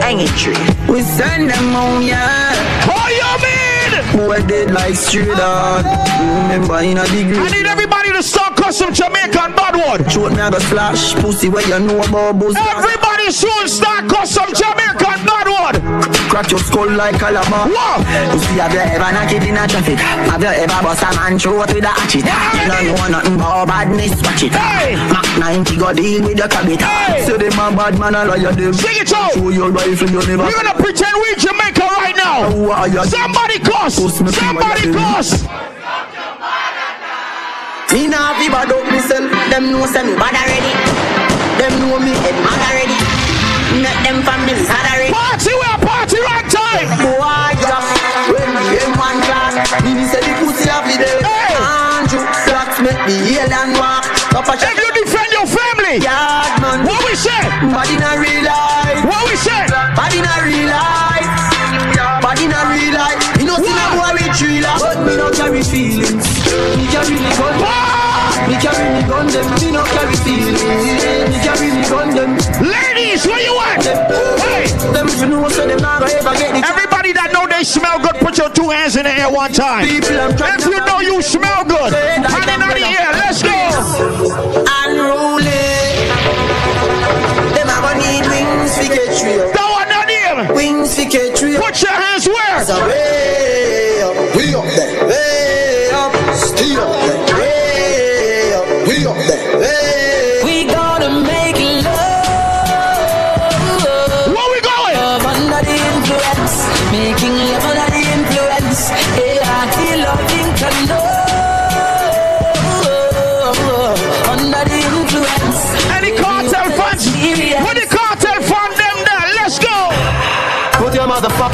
hang it tree. We send them on, yeah. What you mean? Boy dead like straight dog. Remember in a degree. I need everybody to start custom Jamaican Budwood. Shoot me a go slash pussy where you know about buzz. Everybody soon start some Jamaican Budwood. Crack your skull like calabar. What? Pussy have you ever knocked it in a traffic? Have you ever bust a man throat with a hatchet? You know nothing about badness, watch it. Hey. Mac 90 go deal with the cabbage. Hey. Say them a bad man, I lie them. Sing it out. Show your rifle, you never. We're gonna pretend we Jamaica right now. You? Somebody cuss. Somebody cuss. Me nah fi bad up myself. Them know say me bad already. Them know me head mad already. Make them families hard already. Party, we're party right time. Boy, just when the M1 class, me say the pussy have the day. Hey. Andrew Flats make the alien walk. If you defend your family, yard man. what we say? Body not real life. What we say? Body not real life. Body not real life. You know see What? no boy with thriller, but me no carry feelings. Me carry me gun. Me carry me gun them. Me no carry feelings. Me carry me gun them. Ladies, where you at? Hey, Them if you know so them not gonna ever get everybody that know they smell good, put your two hands in the air one time. people If you know you smell good, hand it out the air. Let's go. unruly. Them gonna need wings to get real. That one not him. Wings to get real. Put your hands where?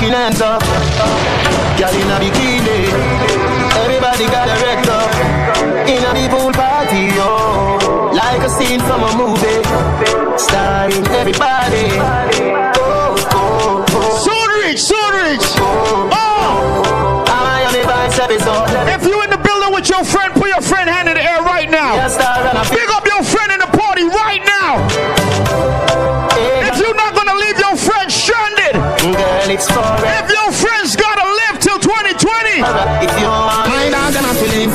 Motherfucking hands up. Girl in a bikini. Everybody got a wrecked up. In a pool party, yo. Like a scene from a movie. Starring everybody. Oh, oh, oh. Soon reach, soon reach. Oh, oh, oh. if you in the building with your friend, put your friend Girl, it's forever. if your friends gotta live till 2020, If you want My dog them a feeling,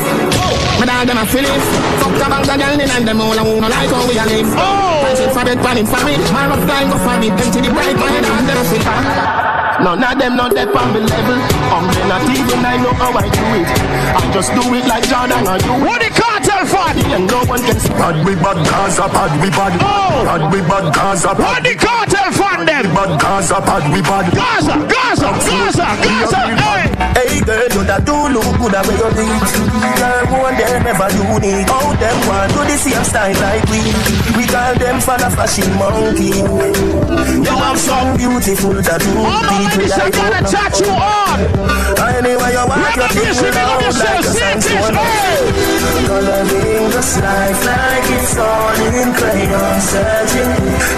my dog them a feeling. Fuck a bag of girl in and them all a wanna like how we a live. Oh. Punching for bed, panning for it. My rough time go for it. Empty the bright, my dog them a feeling. None of them not that on the level. I'm not even I know how I do it. I just do it like Jordan or you. what the And no one can. Bad we bad Gaza, bad we bad. Oh. Bad we bad Gaza, What the cartel fund them? bad Gaza, bad we bad. Gaza, Gaza, Gaza, Gaza, hey. Hey girl, you that do look good at where you live. Girl, one never unique. How them want do the same style like we? We call them for the fashion monkey. You have some beautiful tattoo. All my ladies, I like got a tattoo on. Anyway, you want your a piece, thing big up around yourself, like a see Coloring this life like it's all in crayon searching.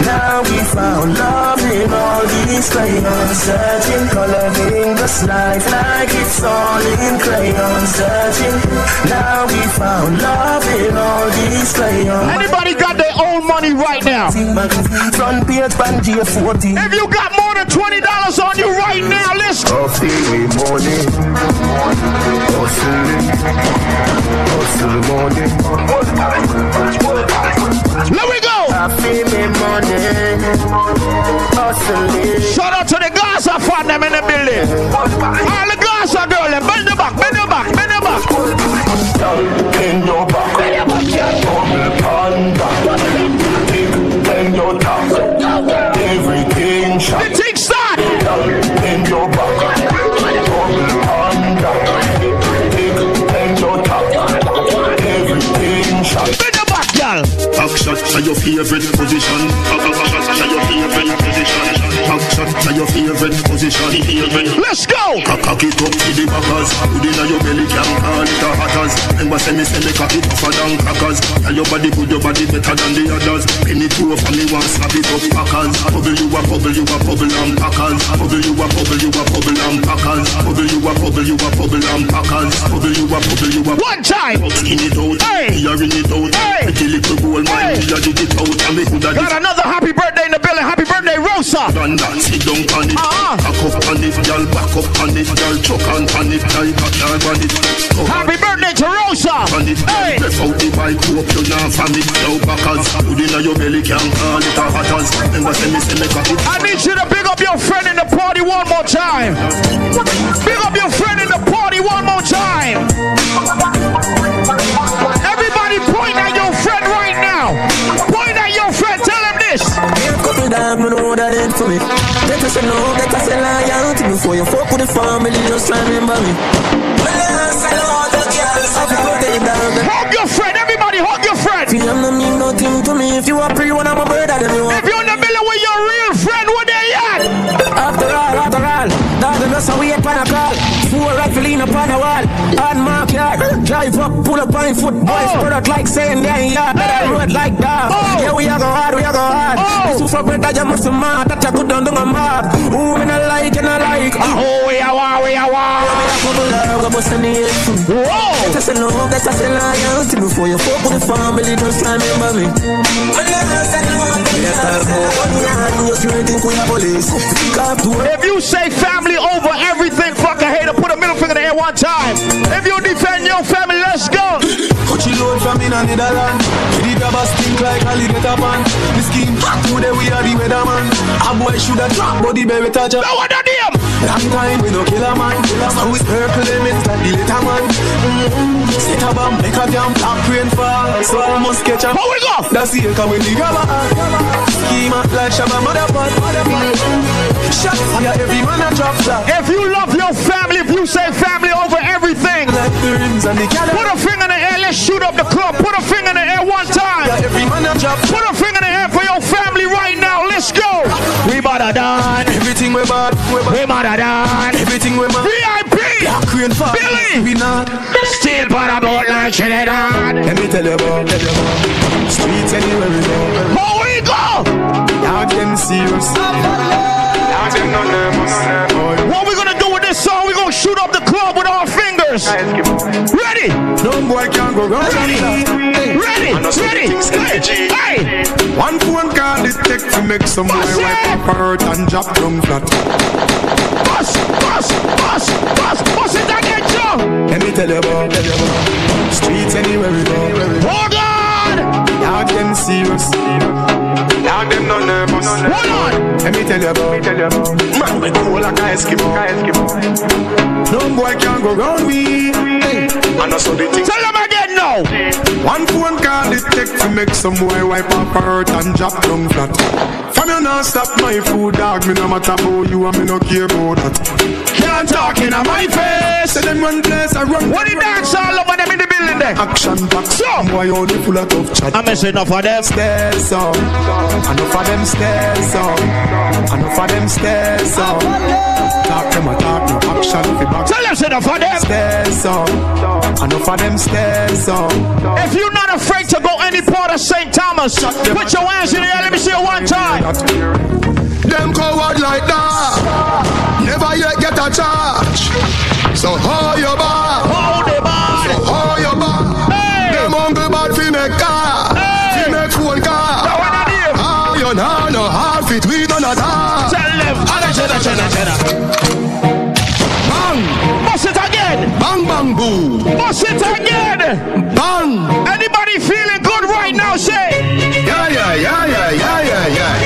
Now we found love in all these crayons searching. Coloring this life like it's all in crayon searching. Now we found love in all these crayons. Anybody got their own money right now? Front page pan J40. If you got more than twenty dollars on you right now, go. Coffee morning, hustling, hustle morning. Let go. Me hustling. Shout out to the guys I found them in the building. All the Gaza girl, them bend the back, bend the back, bend the back. In your back, bubble panda. Bend your top, everything The thing start. In your back, bubble panda. Bend your top, everything shot. Bend the back, girl. Back shot to your favorite position. Back shot to your favorite position. Back shot to your favorite position. Let's go. Cock it up to the backers. Put it on your belly, can call it a hatters. Remember say me say me cock it tougher than crackers. Tell your body good, your body better than the others. Penny two of me want slap it up packers. Bubble you a bubble, you a bubble and packers. Bubble you a bubble, you a bubble and packers. Bubble you a bubble, you a bubble and packers. Bubble you a bubble, you a One time. Skin it out, Hey. hearing it out. Hey. Pretty little gold Hey. mine, me a dig it out. And me coulda Got another happy birthday in the building. Happy birthday, Rosa. Done that. Sit down on it. Uh-huh. Back up on it, girl, back up on it, girl, choke on on it, girl, back down on it. Come. Happy birthday to Rosa. On it, Hey. Press out the bike, hope you not from it. Now backers, put in your belly, can't call it a hatters. Remember, say me, say me, cock it. I need you to big up your friend in the party one more time. Big up your friend in the party one more time. Everybody point at your friend right dog, me know that it for me. Better say no, better say loyalty before you fuck with the family. Just remember me. Me nah say no other girls. Happy birthday, dog. Hug your friend. Everybody hug your friend. See, I'm not mean nothing to me. If you are pre one, I'm a brother, then you are. If you're in the middle with your real friend, where they at? After all, after all, dog, them just a wait upon a call. Four rifle in upon a wall. On mark yard, drive up, pull up on foot. Boys Oh. out like saying they ain't yard. Better road like dog. Oh. Yeah, we a go hard, we a go hard. Oh. This is for bread that you must mad. That you could done do a mark. Who me not like, and I like. Ah. Oh, we are, are, we are. a couple dog, a name for me. Whoa. Just say love, that's a loyalty before you fuck with the family. Just remember me. Yes, I know. You sure think we are police? Think of two If you say family over everything, fuck a hater, put a middle finger in the air one time. If you defend your family, let's go. Coachy load from in a Netherland We the grabbers stink like alligator pan The scheme hot today we are the weatherman A boy shoulda drop but the baby touch up No one them. Long time we no kill a man So we circle it's like the little man mm-hmm. Set a bomb make a damn black rain fall So I must catch up How we go? That's the echo when the grabber Scheme hot like Shabba motherfucker mm-hmm. Shot fire every man a drop shot If you love your family, if you say family over everything, Like the rims and the put a finger in the air, let's shoot up the club. Put a finger in the air one time. Every man a drop shot Put a finger in the air for your family right now. Let's go. We bada done. Everything we bad, we bad bada done. Everything we mad VIP. Crane fall Billy. We not Still bada boat like Trinidad. Let me tell you about, tell you about Streets anywhere we go How we go? Dog them serious Dog them no nervous Boy, What we gonna do with this song? we gonna shoot up the club with our fingers. Ready? No boy can go round Ready? Ready? Ready? Hey! Hey! One phone call it take to make some boy wipe up hurt and drop down flat Bust! Bust! Bust! Bust! Bust it again, Joe! Let me tell you about, tell you about Streets anywhere we go oh, Hold on! Dog them serious Dog them no nervous Hold on! Let me tell you about, tell you about Man we cool like a Eskimo. No boy can go round me. I know so they think Tell them again now! One phone call it take to make some boy wipe up hurt and drop down flat. From you not stop my food dog, me no matter about you and me no care about that. Can't talk in my face! Say them one place I run. What the dance all over them in the building there? Action back, So. boy only full of tough chat. I'm missing enough of them. Stairs up, enough of them stairs up, enough of them stairs up. Talk them a talk, no action fi back. Tell them enough of them. Stairs up, enough of them stairs up. If you're not afraid to go any part of St. Thomas, put your hands in the air. Let me see it one time. Them coward like that Never yet get a charge So hold your bar Hold it, man. Hold your bar Hey! Them hungry bad fi make car Hey! Fi make phone car Now, what are they? Ah, you know no half it we none of that Tell them. Alla cheddar cheddar cheddar Bang Bust it again. Bang bang boo Bust it again. Bang Anybody feeling good right now? Say. Yeah yeah yeah yeah yeah yeah Yeah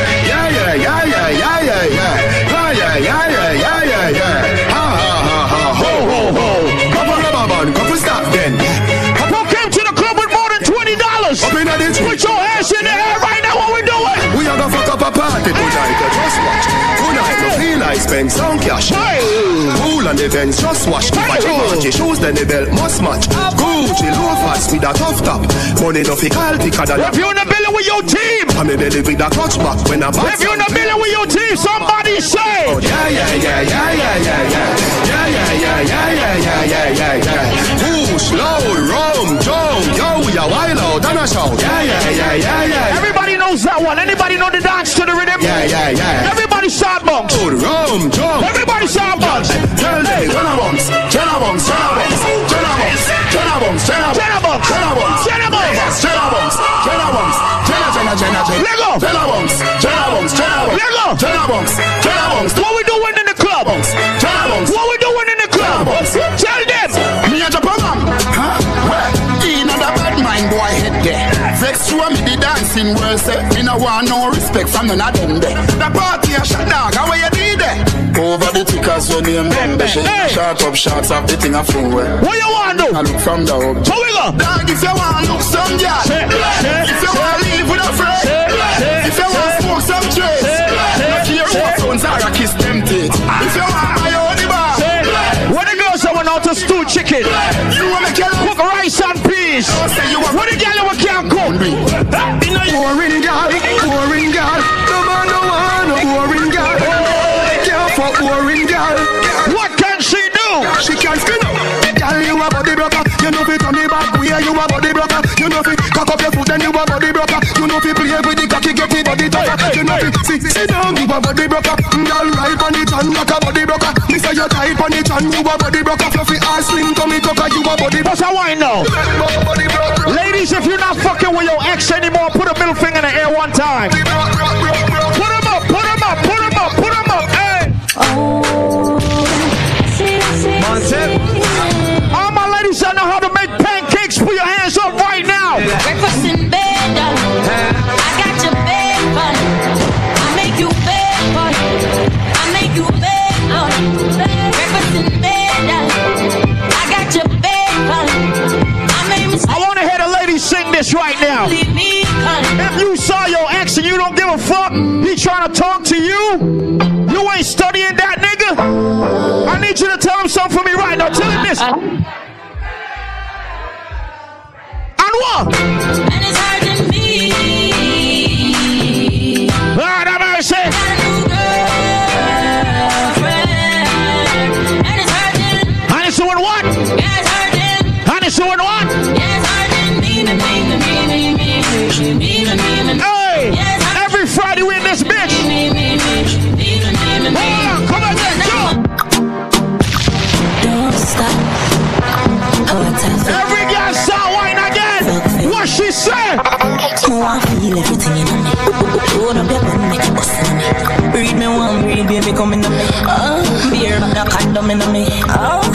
a party tonight, you just watch. Tonight, no feel like spend some cash. Cool and events, just watch. If I Hey. charge shoes, then the belt must match. Gucci loafers with a tough top. Money no fi call thicker than If you're in the building with your team, I'm a belly with a clutch back when I back. if you're in the building with your team, somebody say. Oh, yeah, yeah, yeah, yeah, yeah, yeah, yeah. Yeah, yeah, yeah, yeah, yeah, yeah, yeah, yeah, yeah. Push, loud, rum, jump, yo, we are wild out, and a shout. Yeah, yeah, yeah, yeah, yeah knows that one? Anybody know the dance to the rhythm? Yeah, yeah, yeah. Everybody shout bounce. Oh, rum, jump. Everybody shout bounce. Girl, hey, Jenna bounce, Jenna bounce, Jenna bounce, Jenna bounce, Jenna bounce, Jenna bounce, Jenna bounce, Jenna bounce, Jenna bounce, Jenna bounce, Jenna, Jenna, Jenna, Jenna. Lego. Jenna bounce, Jenna bounce, Jenna bounce. Lego. Jenna bounce, Jenna bounce. What we doing in the club? Jenna bounce. What we doing in the club? World say eh? Me no want no respect from none of them there The party a shot dog, how you need it? Over the tickers when you remember She Hey. Eh? shot up shots of the thing a fool What you want to do? I look from the up So we go. Dog, if you want look some say, If you want live with a friend If you want smoke some trace Not hear what phones are a kiss them teeth If you want buy all the bar When the girls went out to stew chicken, You want your cook rice and peas. What the girl that can't cook? Boring girl, boring girl No man no want no boring girl Can't fuck boring girl What can she do? She can't spin up. Girl you a body broker. You know fi turn the back way You a body broker. You know fi cock up your foot Then you a body broker. You know fi play with the cocky Get the body tougher You know fi sit sit down You a body broker. Girl right on it and like a body broker. Me say you tight on it and you a body broker. Fluffy ass slim tummy tucker You a body What's that wine now? With your ex anymore, put a middle finger in the air one time. He trying to talk to you, you ain't studying that nigga. I need you to tell him something for me right now. Tell him this. And it's to me. Lord have mercy. Oh, I feel everything in me. Hold up your pen, make it bust in me. Read me one, read baby coming to me. Oh. Oh,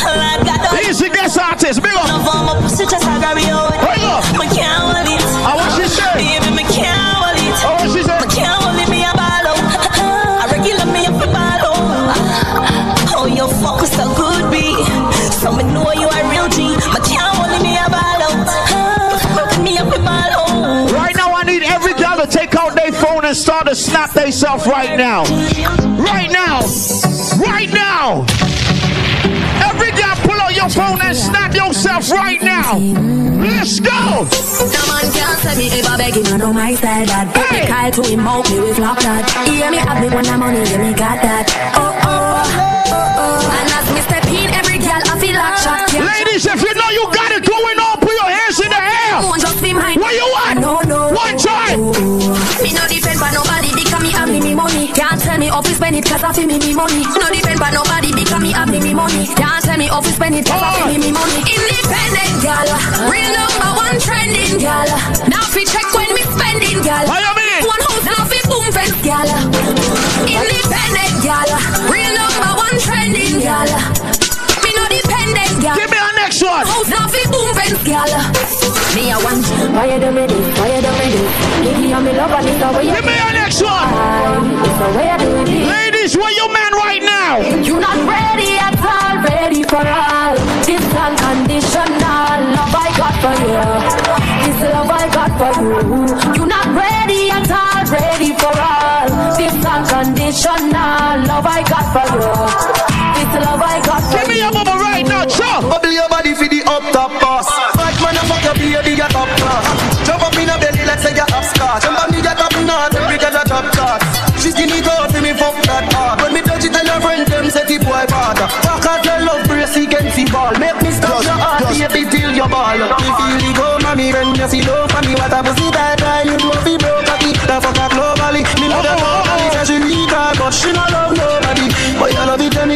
artist, big up. just their start to snap themselves right now. Right now. Right now. Every girl, pull out your phone and snap yourself right now. Let's go. Man can't say me ever begging on my side that Hey. Kyle to him out me with flop that He hear me have me when the money yeah me got that Oh oh oh oh And as me step in every girl I feel like shot Ladies, if you know you got it going on, put your hands in the air. Won't just be mine Where you at? No no One time. Me no depend on nobody because me have me me money. Can't tell me off spend it cause I feel me me money. No depend on nobody because me have me me money. Can't tell me off spend it cause I feel me me money. Independent gal Real number one trending gal Now fi check when me spending gal What you mean? One house now fi boom fence gal Independent gal Real number one trending gal gal Give me a next one. House now fi boom fence gal Me a one Why you do me this? Why you do me this? Baby I'm in love and it's the way you Give me a next one. It's the way you do it Ladies, where your man right now? You not ready at all Ready for all This unconditional Love I got for you This love I got for you You not ready at all Ready for all This unconditional Love I got for you This love I got for Give me your mama right now, jump. Bubble your body for the up top boss. Bad man, I fuck your baby, you top class. Jump up in a belly like say you have scars. Jump on me, you top notch, every girl a top class. She skinny go for me fuck that hard. When me touch it, tell your friend them say the boy bad. Fuck out your love brace against the ball. Make me stop your heart, baby, till your ball. Me feel the go, mommy, when you see love for me, what a pussy that time you love me broke a key. The fuck a globally, me love the her, but she no love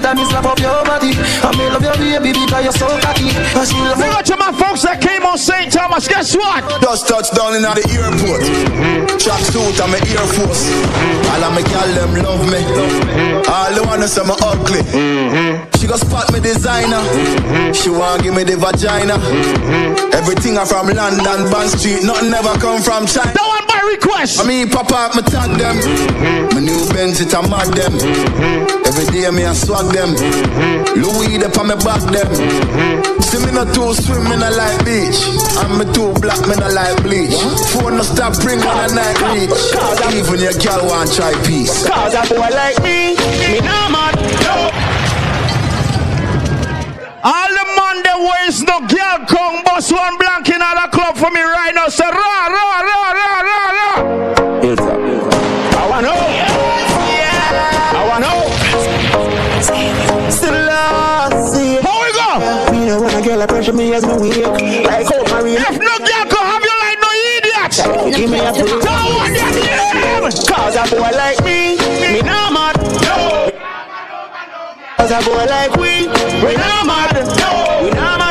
nobody. But you love it anytime me slap up your body. I may love your baby because you're so cocky. And she love Big up to my folks that came on St. Thomas. Guess what? Just touched down in the airport. Track suit and my Air Force. All of my gal them love me. All the wanna say me ugly. She go spot me designer. She want give me the vagina. Everything I from London, Bond Street. Nothing ever come from China. That one by request. I mean, pop up, me tag them. My new Benz, it a mad them. Every day me a swag them. Louis, the on me back them. See me not too swim, me not like beach. And me too black, me not like bleach. Phone no stop ring on a night reach. Even your girl want try peace. Cause a boy like me, me nah mad. All the man that wears no girl come bust one blank in the club for me right now. Say raw, raw, raw, girl a pressure me as wake. Like oh, Maria. If no girl come have you like no idiot. Give me a. Don't want that name. Cause a boy like me, me nah mad. Cause a boy like we, we nah mad. We nah mad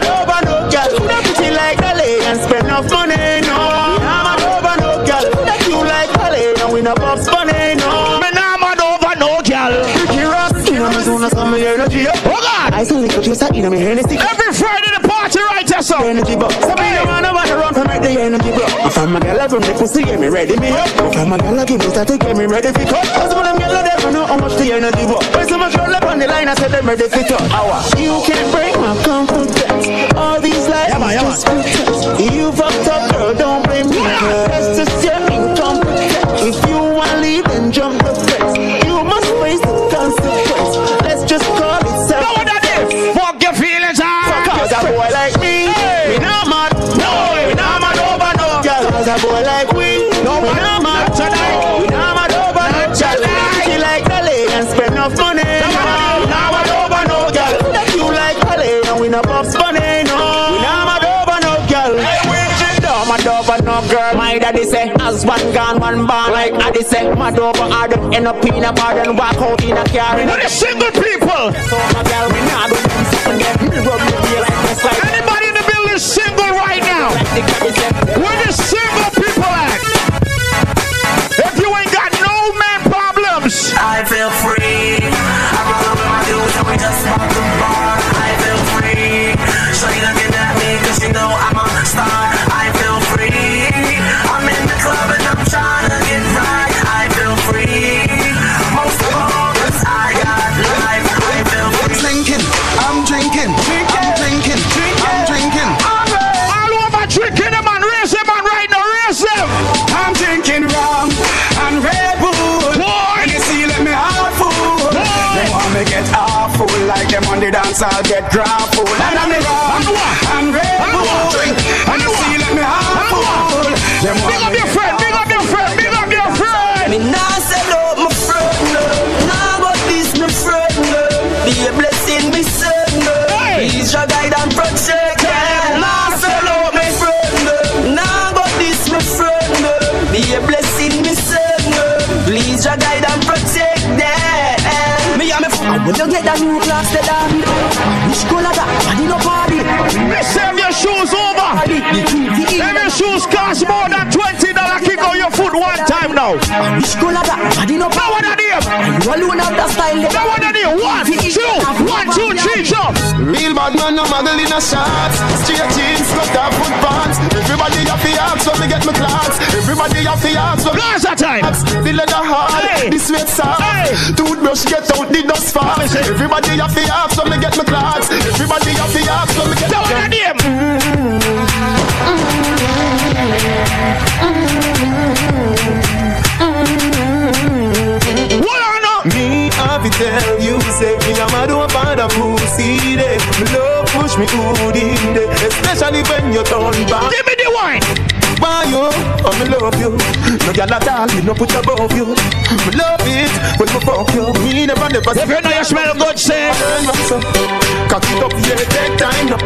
I still little juice, you know me Hennessy. Every Friday the party right there, so. Energy box. So me no wanna wanna run from right the energy block. If I'm a girl, I from the pussy, get me ready, me up. If I'm a girl, I give me start to get me ready for cut. Cause of them girl, don't know how much the energy box. When some girl up on the line, I said them ready cut. Hour. You can't break my confidence. All these lies Yeah, man, yeah, just pretense. You fucked up, girl, don't blame me. That's just your My daddy say, as one gone, one born. Like Addy say, mad over them end up in a bar and walk out in a car. In a the single people? so my girl, we not go do something. Me rub your like this, like Anybody in the building single right now? cabby the single them on the dance. I'll get drop full. And I'm the rum and Red Bull. And you see, let me half full. Big up your friend, big up your friend, big up your friend. Me nah sell out my friend, no. Nah, but this my friend, no. Be a blessing, me son, no. Please your guide and protect, yeah. Nah sell out my friend, no. Nah, but this my friend, no. Be a blessing, me son, no. Please your guide and protect, yeah. Me and me friend, when you get that new class, the damn. That? I need no party. Let's your shoes over. Party, the truth, the If your shoes cost more than twenty dollars, kick on your foot one time now. Color that? I need no Now what party. are they? You alone have the style. Now what are they? One, two, one, two, three, jump. Real bad man, no muggle in a shots. Straight jeans, cut off foot pants. Everybody have the axe when me get my clocks. Everybody have the axe when me Gaza time. The leather hard, Hey. the sweat soft. Hey. Toothbrush get out the dust fast. Let me see. Everybody have the axe when me get my clocks. Everybody have the axe when me get Now what are they? What pussy day. Love push me good in day, especially when you turn back. Give me the wine. Why you? Oh, me love you. No gyal at all, me no put above you. Me love it when me fuck you. Me never never. If you know you smell good, say. Cock it up, yeah, take time now.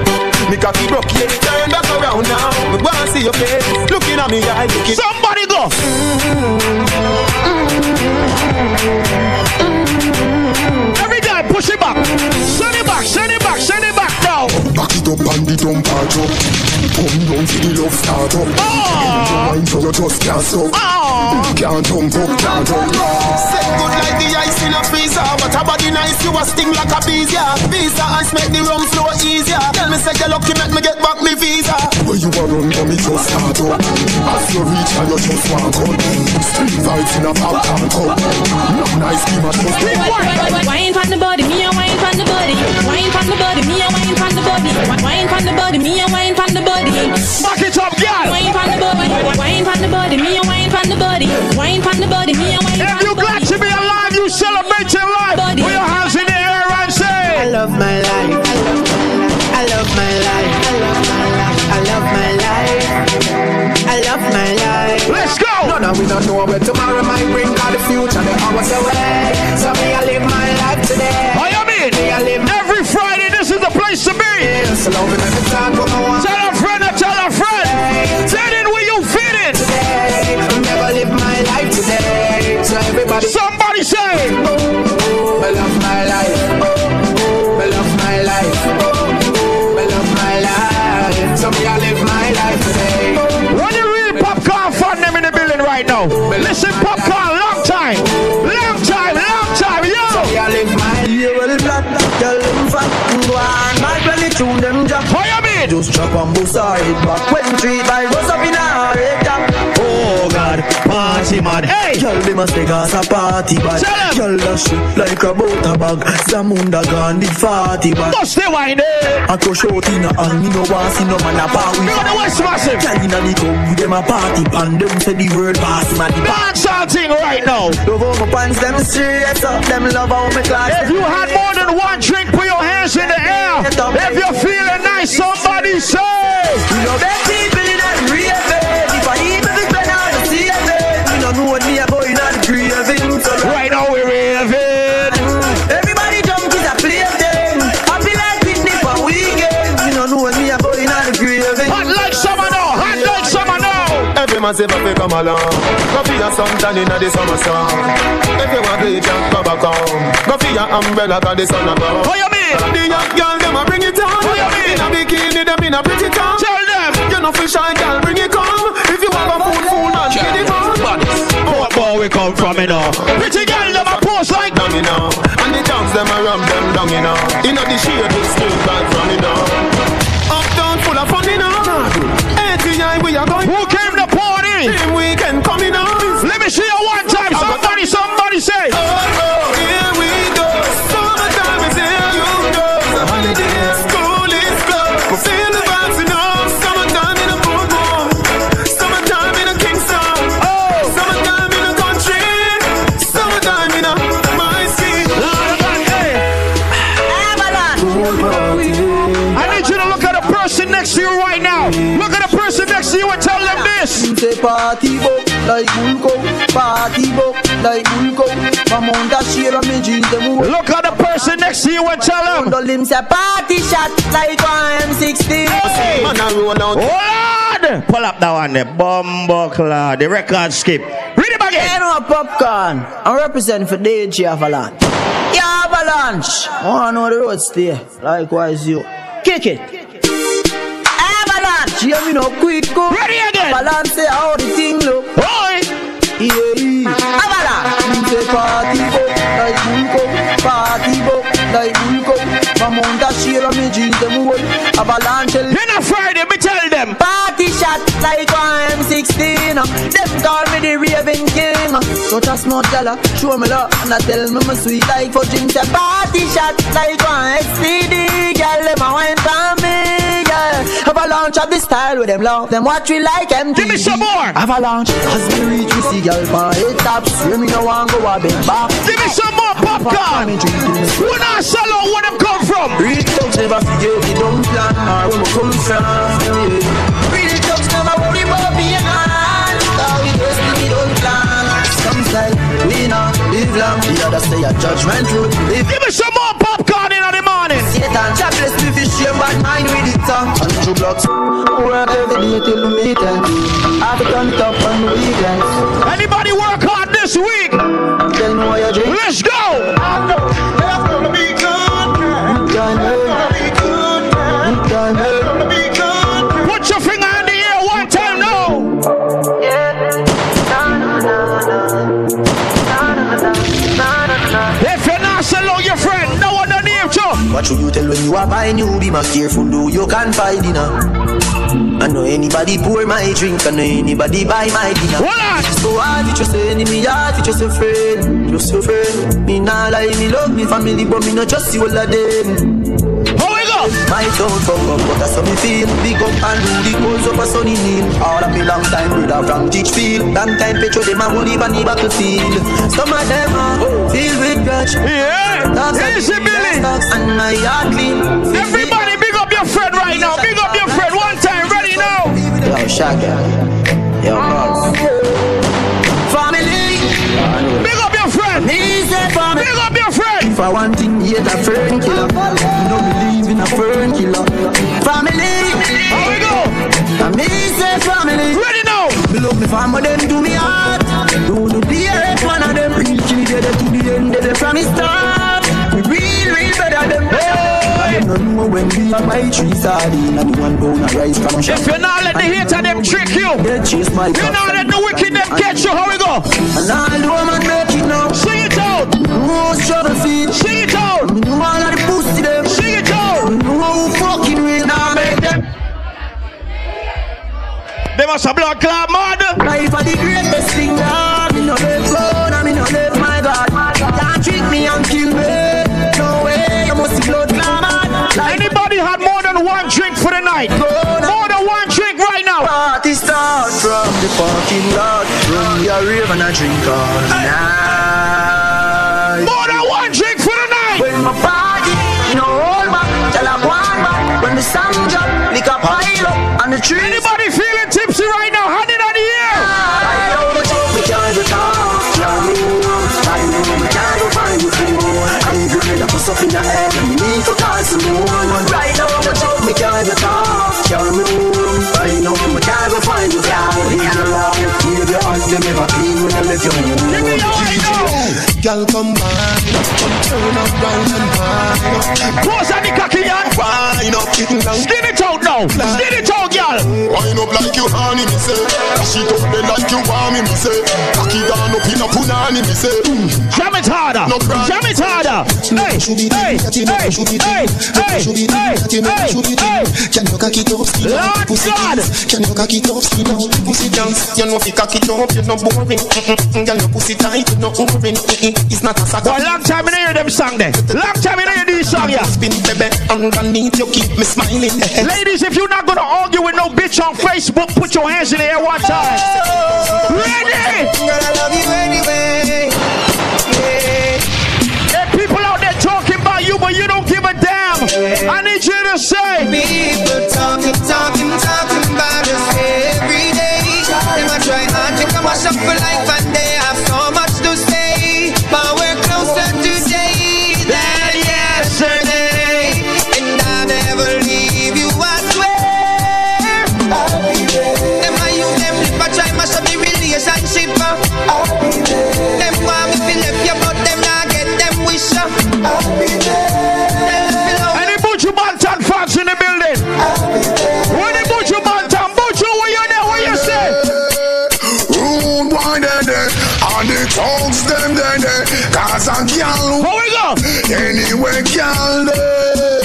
Me cocky broke, yeah, turn back around now. Me wanna see your face, looking at me eye, looking. Somebody go. Mm-hmm. Every guy push it back. Send it back, send it back, jump or jump. Come down for the love start up. You wine so you just can't stop. Oh. Ah. Can't jump up, can't jump up. Set good like the ice in a freezer. But a body nice, you a sting like a bees, yeah. Visa ice make the rum flow easier. Tell me say you lucky, make me get back me visa. Where you a run, but me just start up. As you reach and you just walk out. Vibes in a popcorn cup. No nice game, I just Wine from the body, me a wine from the body. Wine from the body, me a wine from the body. Wine from the body, me a wine from the body. Back it up, girl. Wine from the body, wine from the body, me a wine from the body. Wine from the body, me a wine from the body If you glad to be alive, you celebrate your life. Put your hands in the air and say, I love my life. I love my life. I None of we don't know where tomorrow might bring all the future, the hours away. So me, I live my life today. I am in. Me, I live Every Friday, this is the place to be. Yes, Just chop and bust her head back. When three by goes up in her party mad. Hey. Girl, they must take us a party bad. Tell 'em. Girl, that shit like a butter bag. Zamunda gone the party bag. Bust the wine there. I go short in a hand, me no want see no man a You got the West Massive. Girl inna the club, them a party pan. Them say the word party man. The party. Dance all right now. Love how my pants them straight up. Them love how me class. If you had more than one drink, put your hands in the air. If you're feeling nice, somebody say. We know that people in that raving. If I even don't know what me a going on the craving. So Right now we're raving. everybody jump is a plaything. I feel like picnic for weekend. We don't know what me a going on the craving. Hot like summer now. Hot like summer now. Every man say fi come along Go for your suntan inna the summer sun If you want bleach and go back home Go for your umbrella cause the sun a come What you mean? The young girl them a bring it on What you mean? In a bikini them in a pretty town Tell them. You know fi shy girl bring it come If you have a fool fool man get it on What ball we come from, you know? Pretty girl, them a pose like. Down you know And the dogs them a ram them down you know Inna the shade with still right from you know Uptown full of fun you know ATI we are going Who came to party? Like Bulko, party book like Bulko. From on that share of me jeans them who Look at the person next to you and tell them. Bundle him say party shot like I'm 16. Hey. Man, I roll out. Oh, Hold. Pull up that one there. Bumbuckler. The record skip. Read it Hey, again. no popcorn. I'm representing for DJ Avalanche. Yeah, Avalanche. I wanna know the road stay. Likewise, you. Kick it. Avalanche. Hear me no quick go. Ready again. Avalanche say how the thing look. Boy. Him say party go like Bulko. Party go like Bulko. From on that share of me jeans them hold. Avalanche. tell You're Friday. Me tell them. Party shot like I'm 16. Them call me the raving king. Touch a smart gala, show me love, and I tell me my sweet like for. Say party shot like I'm STD. Girl, them a wine for me. Avalanche of the style with them love. Them watch we like MTV. Give me some more. Avalanche, as we reach we see girl for head tops. Hear me no one go a big back. Give me some more popcorn. Who not sell out where them come from? Real thugs never forget the dumb plan or where we come from. Yeah. Real thugs never worry about being on. Cause we just live it on plan. Some say we not live long. The others say a judgment road. Give me some more popcorn in the morning. Satan jobless me fish shame bad mind with it uh. tongue. Hundred blocks. Work every day till we meet and I have to turn it up on the weekends. Anybody work hard this week? Tell me why you drink. Let's go. What should you tell when you are buying new be my careful do you can find dinner. I know anybody pour my drink, I know anybody buy my dinner. What? So hard, it just enemy, hard, it just a friend, just your friend. Me nah lie, me love me family, but me not just see all of them. How My town fuck up, but that's how me feel. Big up and do the calls up a sunny kneel. All of me long time brother from Teachfield. Long time petro them a money on the battlefield. Some of them are filled with grudge. Yeah. Easy, Billy. and my heart clean. Everybody, big up your friend right now. Big up your friend. One time, ready now. Yo, Shaka. Yo, ah. boss. Family. Big up your friend. Me say family. Big up your. For one thing, hate a fern killer. Me no believe in a fern killer. Family. How we go? Me say family. Ready now. Me love me family, them to me heart. Don't do the hate one of them. Kill dead to the end, dead from the start. We real, real better than them. No know when we are buy three sardine and one pound of rice from. If you're not let the hater them trick you, They chase my you're not let the wicked them catch you. How we go? And all the woman make it now. Sing it out. No struggle feed. Sing it out. Know all of the pussy them. Sing it out. Know who fucking real now make them. They must have blood clot mud. Life are the greatest thing that the parking lot. Run your rave and I drink all night. More than one drink for the night. When my party, no hold back, tell I one back. When the sun drop, lick a pile up on the trees. Anybody up in the head, and me need to call some more. Right now, the joke, we can't even talk. Yeah, me know. I know we can't go find you, girl. Leave you alone. Leave your hands, them never clean when I let you Give me your right now. Girl, come wine up, come turn up round and wine up. Pause on the cocky, y'all. Wine up, kicking down. Skin it out now. Skin it out, y'all. Wine up like you honey, me say. Dash it up there like you want me, me say. Cocky down up in a punani, me say. Jam it harder. Jam it harder. Hey, Can you cock it up, skin Lord God. Can you cock it up, skin out, pussy dance. You know if you cock it up, you're not boring. Girl, your pussy tight, you're not boring. It's not a sack Boy, long time I hear them song there. Long time I hear these song, yeah. Spin, baby, underneath you keep me smiling. Ladies, if you're not gonna argue with no bitch on Facebook, put your hands in the air one time. Oh. Ready? Girl, I love you I need you to say, People talking, talking, talking about us every day. Try hard to come up for life a girl How we go? anyway girl there.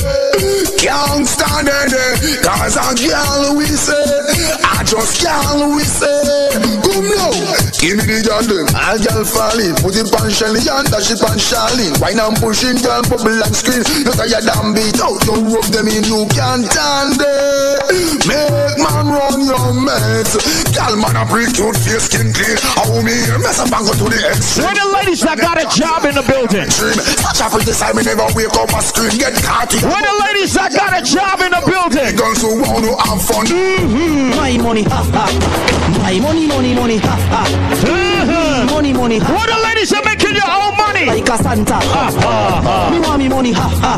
Can't stand there eh. there, cause a girl we say. I just girl we say. Come now, give me the girl them. A girl falling, put it on Shelly and dash it on Charlene. Wine and pushing girl bubble and screen. You tired damn beat out, you rub them in, you can't stand there. Make man run your mates. Girl man a pretty cute face skin clean. How me here mess up and go to the extreme. Where the ladies that got a job in the building? Extreme. Such a pretty side, me never wake up a screen. Get caught in. Where the ladies that got a job in the building? Girls who want to have fun. Mm-hmm. My money, ha ha. My money, money, money, ha ha. Mhm. Money, money, ha. Where the ladies are making your own money? Like a Santa, ha ha. Me want me money, ha ha.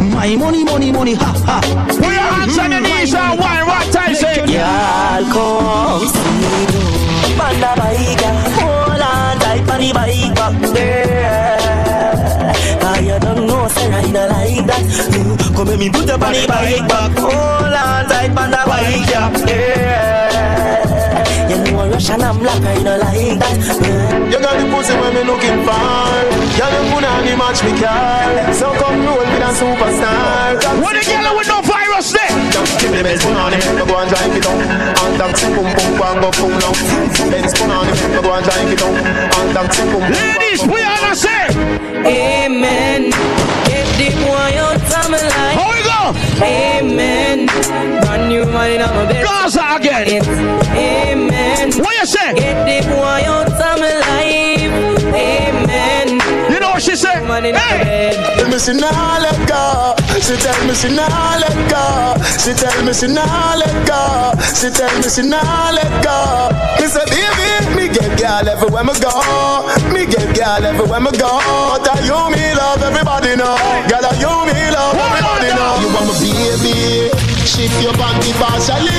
My money, money, money, ha ha. Put your hands on your knees and wine. What time say? Girl, come see you. Panda bike, hold on tight on the bike back there. Cause you don't know, say I don't like that. You come and me put up on the bike back. Hold on tight on the bike back there. You know I'm black, I don't like that. You got the pussy when me looking for. Girl, you put on the match me car. So come roll with us superstar. What the girl with no virus there? Give me the best on it, go and drive it down. And taxi boom boom bang go boom now. Benz one on it, go and drive it down. And taxi boom boom. Ladies, we are not say. Amen. Get the boy out of my life. How we go? Amen. Gaza again. Amen. What you say? Get the boy out of my life. Amen. You know what she said? Hey. Tell me she nah let go. She tell me she nah let go. She tell me she nah let go. She tell me she nah let go. Me say baby, me get girl everywhere me go. Me get girl everywhere me go. But I you me love everybody know. Girl I you me love everybody know. You want my baby? Shift your panty partially.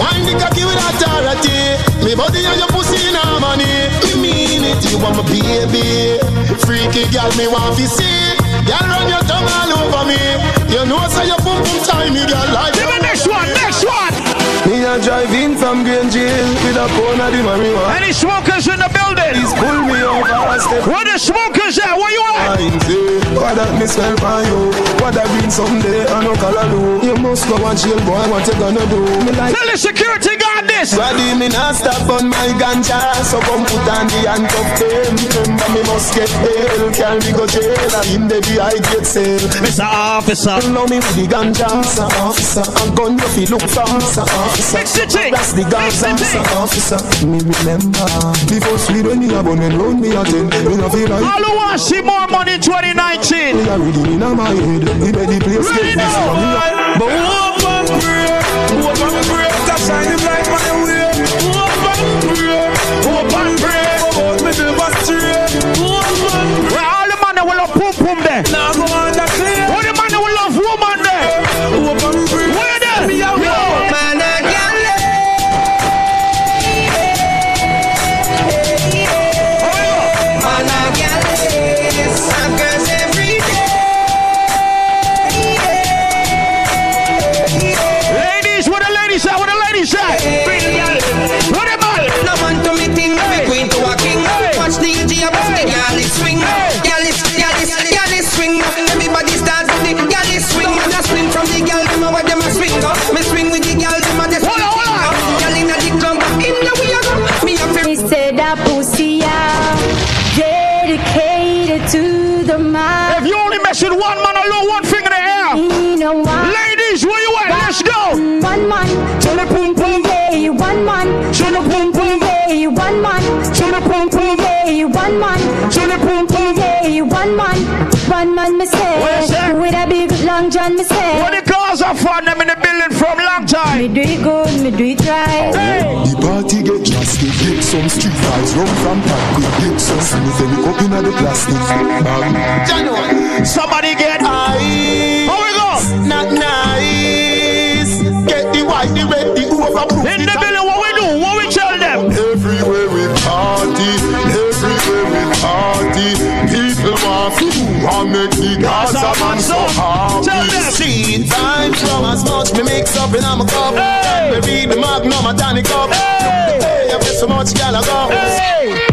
Wind the cocky with authority. Me body and your pussy in harmony. Me mean it. You want my baby? Freaky girl, me want to see. Girl, run your tongue all over me. You know, say your pum pum time, me girl like. Give me next one, next one. Me a drive in from Green Jail with a pound of the marijuana. Any smokers in the building? Please pull me over, step. Where the smokers at? Where you at? Why that me smell on you? What I been someday, I know color do. You must go and chill, boy, what you gonna do? Me like Tell the security guard this. Body me not stop on my ganja, so come put on the handcuff them. Remember me must get bail, can we go jail? And in the I get sale. Mr. Officer, know me with the ganja, Mr. Officer. I'm gun you fi look for, Mr. Officer. Mix the thing. That's the ganja, Mr. Officer. Me remember before when you have one and loan me a ten. We no feel like. All who want see more money 2019. Chin. Me a reading in my head. He made the place get this. But hope and pray, shining light way. Me What you say? say, with a big long john me say, What the cars are from them in the building from long me time. do it good, me do it right. Hey. The party get drastic, get some street vibes Rum from pack, quick get some smooth And we up inna the plastic bag Somebody get So happy them. Seed time from as much me mix up in my cup. Hey. Me read the magnum, a tonic up. Hey. Hey, I get so much gal I go. Hey,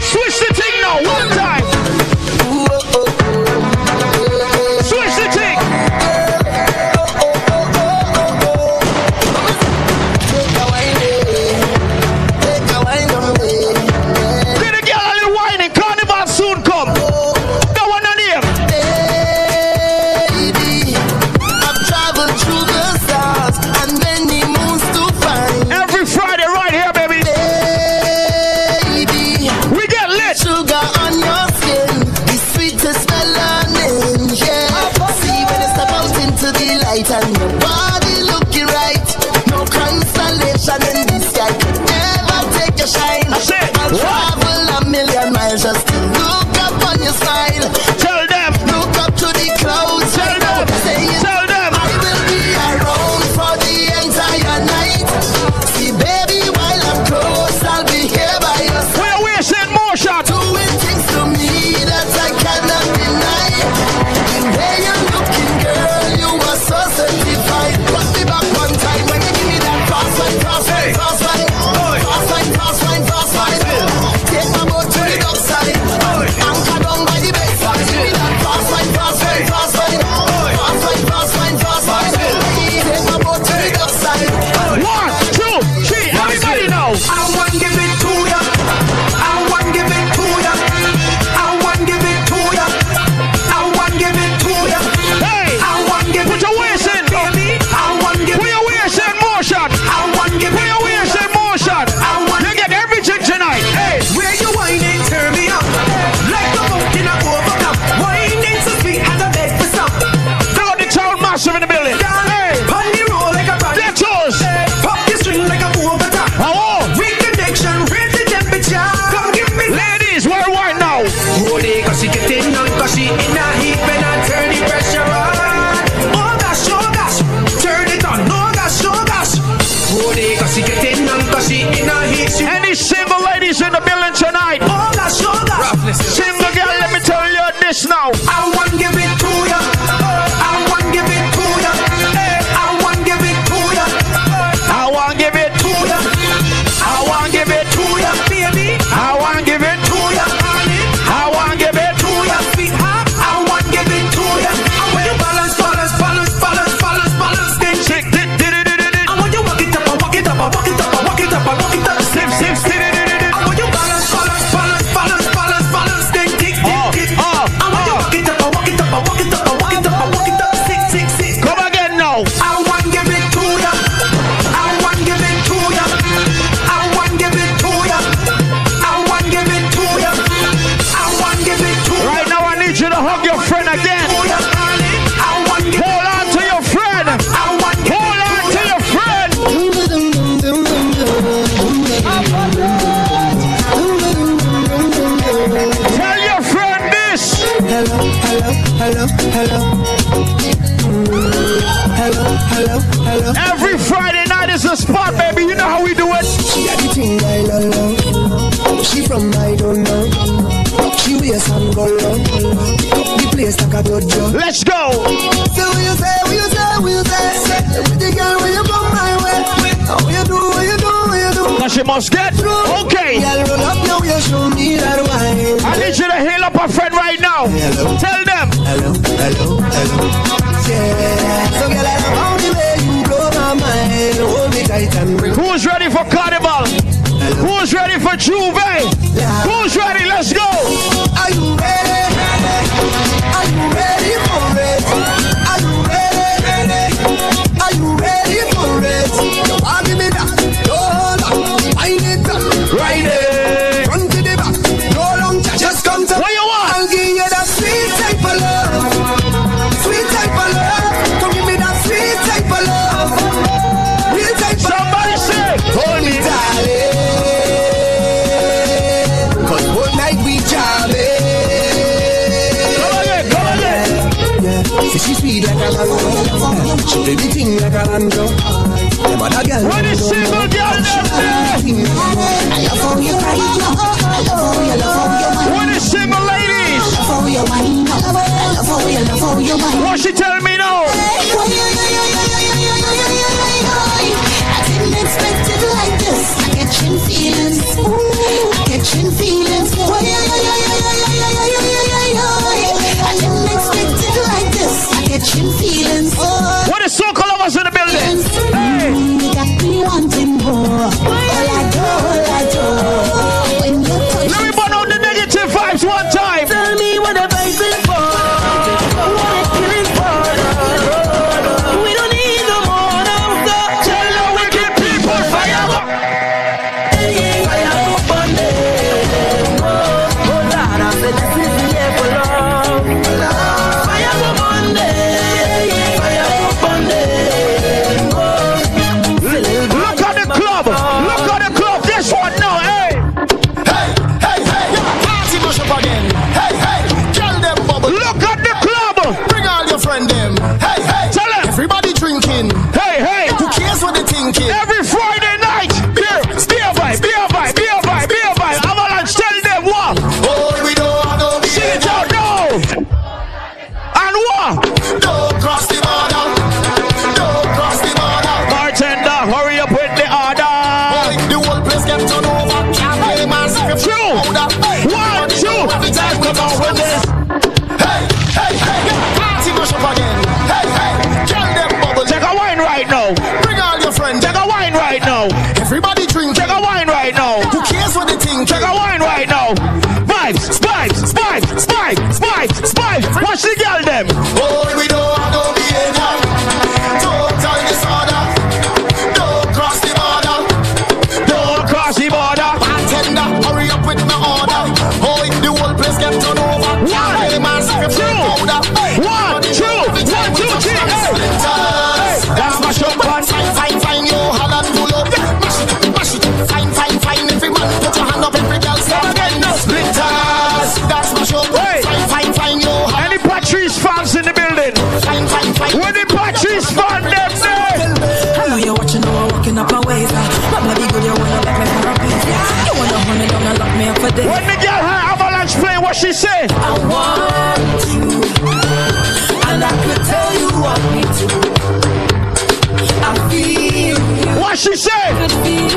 she said.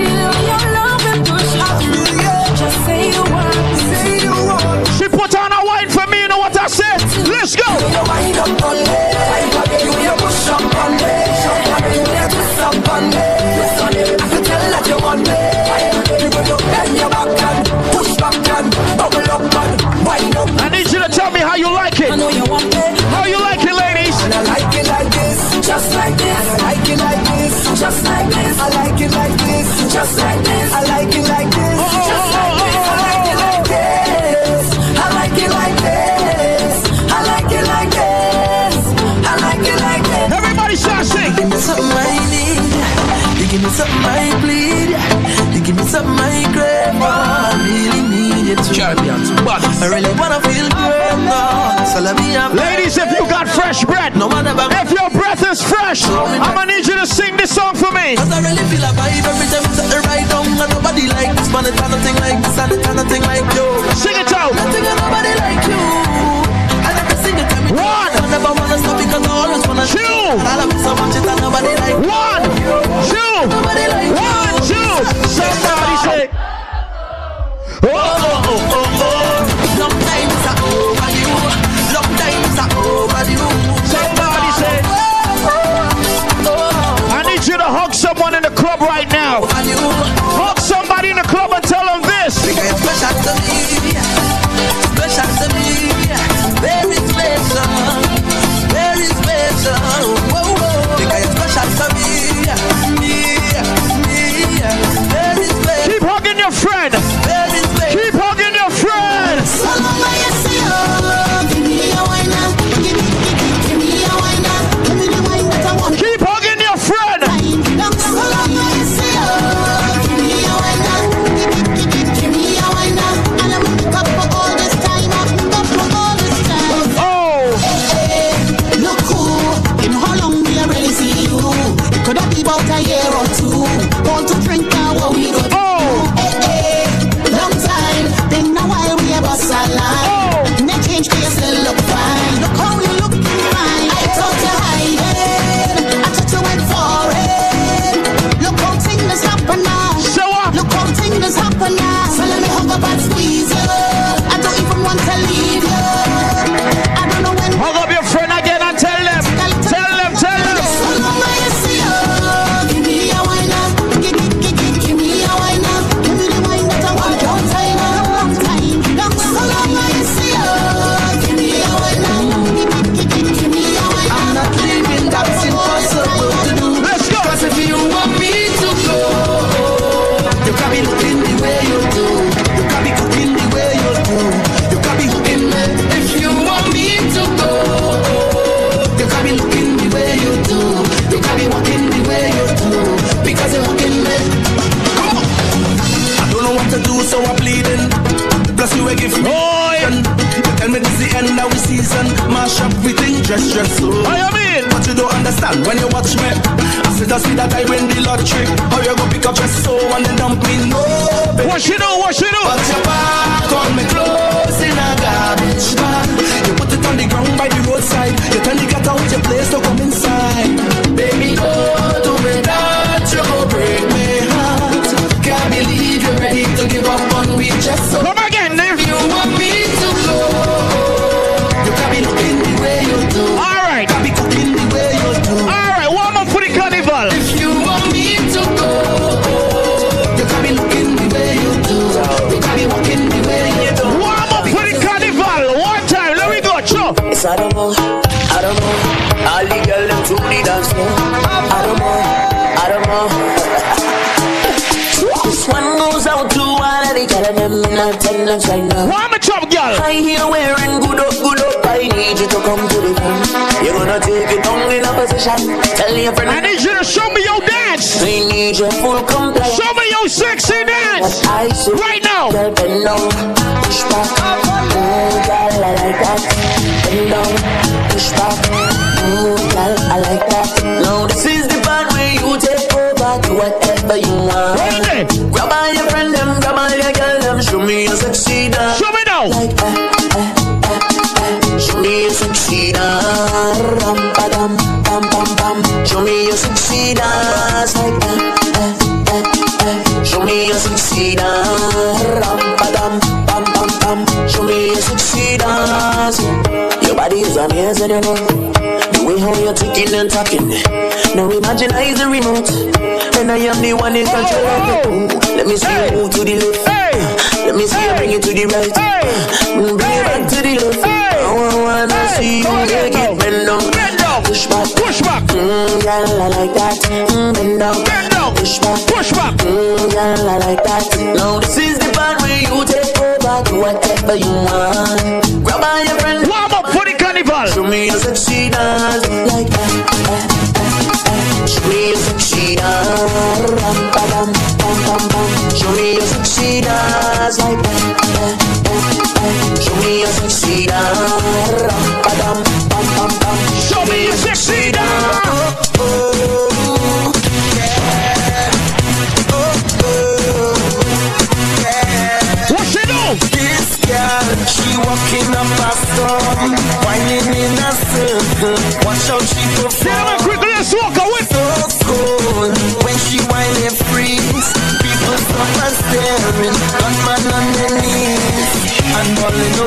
just like this. I like it like this. Just like this. I like it like this. I like it like this. I like it like this. I like it like. Everybody shout sing. Give me something I need. You give me something I bleed. You give me something I crave. Oh, I really need it. Champions, but I really wanna feel good. Ladies, if you got fresh breath, if your breath is fresh, I'm gonna need you to sing this song for me. Cause I really feel a vibe every time right down. And nobody like this man, it's nothing like this, and it's nothing like you. Sing it out. Nothing and nobody like you. And every single time One. I never wanna stop because I always wanna. Two. And I love you so much, it's nobody like One. Trend. Them in attendance right now. Warm it up, girl. I hear wearing good up, good up. I need you to come to the front. You're gonna take it down in a position. Tell your friend I need you to show me your dance. I need your full compliance. Show me your sexy dance. I see Right now. Girl, bend down, push back. Oh, girl, I like that. Bend down, push back. Oh, girl, I like that. Now this is the part where you take over to whatever you want. Me your sexy. Show me now. Like eh, eh, eh, eh. Show me your sexy. Ram, ba, dam, bam, bam, bam. Show me your sexy dance. Like eh, eh. Show me your sexy dance. Ram, ba, dam, bam, bam, bam. Show me your sexy dance. Your body is amazing, you know. The way how you're ticking and talking. Now imagine I is the remote. And I am the one in control of it. Ooh, Let me see you move to the left. Hey. Let me see you bring it to the right. Bring it back to the left. I wanna see you make it bend down. Push back. Push back. Mm, girl, I like that. Mm, bend down. Bend down. Push back. Push back. Mm, girl, I like that. Now this is the part where you take over to whatever you want. Grab all your friends. Warm up for the carnival. Show me your sexy dance like that. Dance like. Show me your sexy dance. Ram, ba, dam, bam, bam, bam. Show me your sexy dance. What you do? This girl, she walking up a storm, whining in a circle. Watch how she Get perform. quickly. Let's walk away. So cool when she whine and freeze. People stop and staring, gunman on their knees and balling. Oh,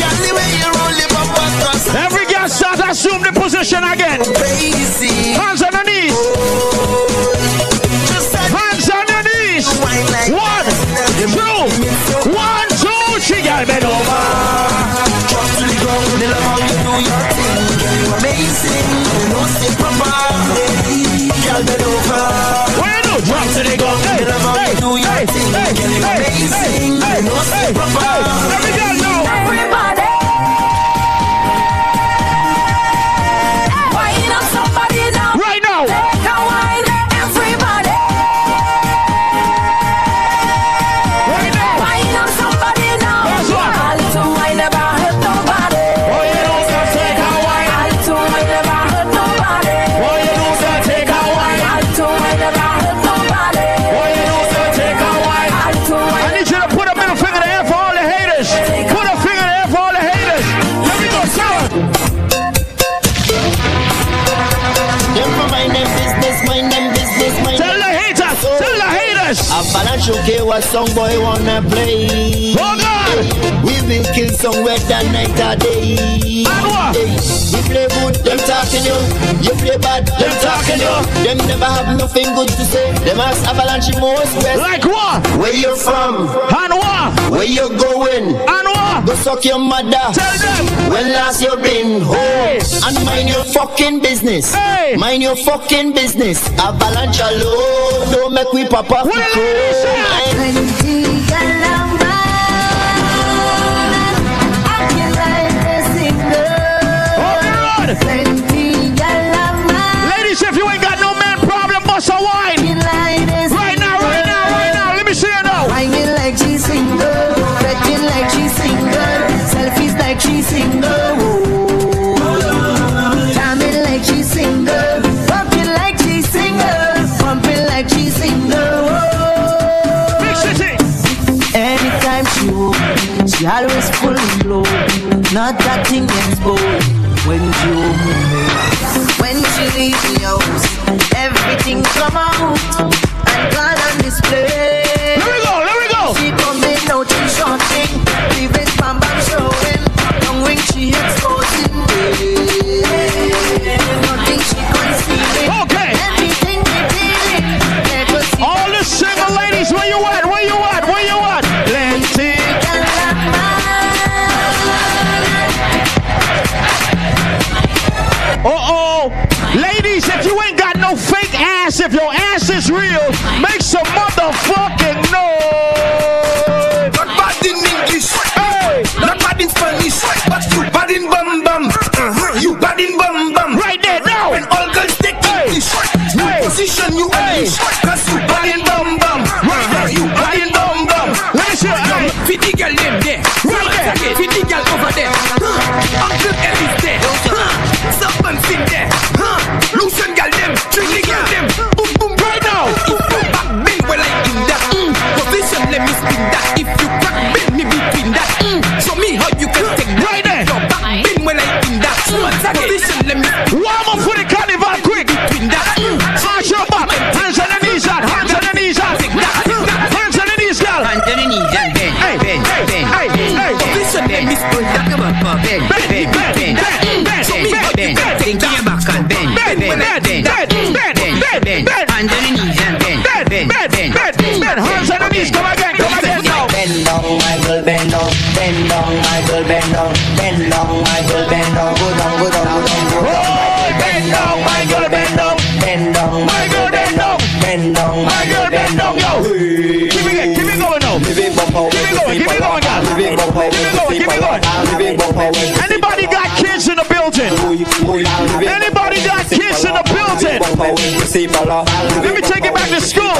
girl, the way you roll it up across Every girl start assume the position again. crazy. Hands on the knees. Just bend over. Drop to the ground, love how you do your thing. Girl, you amazing, you know stay proper. Girl, bend over. What you do? Drop to the ground. Love how you do your thing. Girl, you amazing, you know stay proper. Every girl song boy wanna play Oh, God. We will kill song whether night or day? Hey, You play good, them talking you You play bad, them talking you Them never have nothing good to say Them ask Avalanche most west Like what? Where you from? And what? Where you going? And what? Go suck your mother Tell them. When last you been home Hey. And mind your fucking business Hey. Mind your fucking business Avalanche alone Don't make we pop off What the the ladies say? chrome. Oh, God. Ladies, if you ain't got no man problem, bust a wine. That thing exposed when you with me. When she leave the house, everything come out real, keep it going. Anybody got kids in the building? Anybody got kids in the building? Let me take it back to school.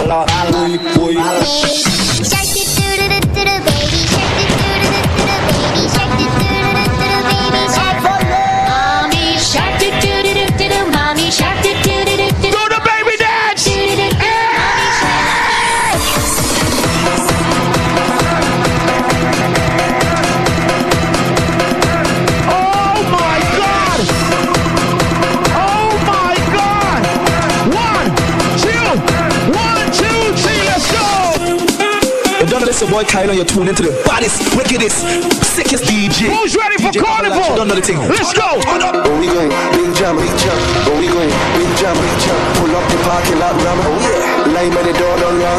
Boy Kylo, you're tuned into the baddest, wickedest, sickest DJ. Who's ready for DJ carnival? Don't know the thing. Let's go! Turn up. Where we going? Big jam, big jam. Where we going? Big jam, big jam. Pull up the parking lot, ram. Oh yeah. Line by the door, don't run.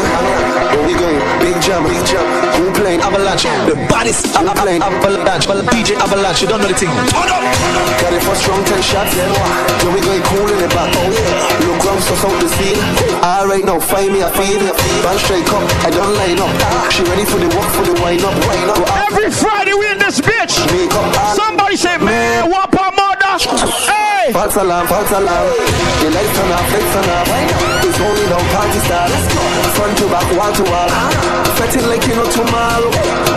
Where we going? Big jam, big jam. Who playing? Avalanche, the baddest, I'm playing. Avalanche, DJ Avalanche, you don't know the thing. Turn up. Got it for strong ten shots. Where we going? Cool in the back. Oh yeah. Look round, so out the scene. Alright now, find me a feed. Band straight up. I don't line up. She ready for the walk, for the wind up. Wind up. Every Friday we in this bitch. Somebody say, man, what a mother? Hey! False alarm, false alarm. The lights turn off, lights turn off. It's only party start. Front to back, wall to wall. Fetting like you know tomorrow.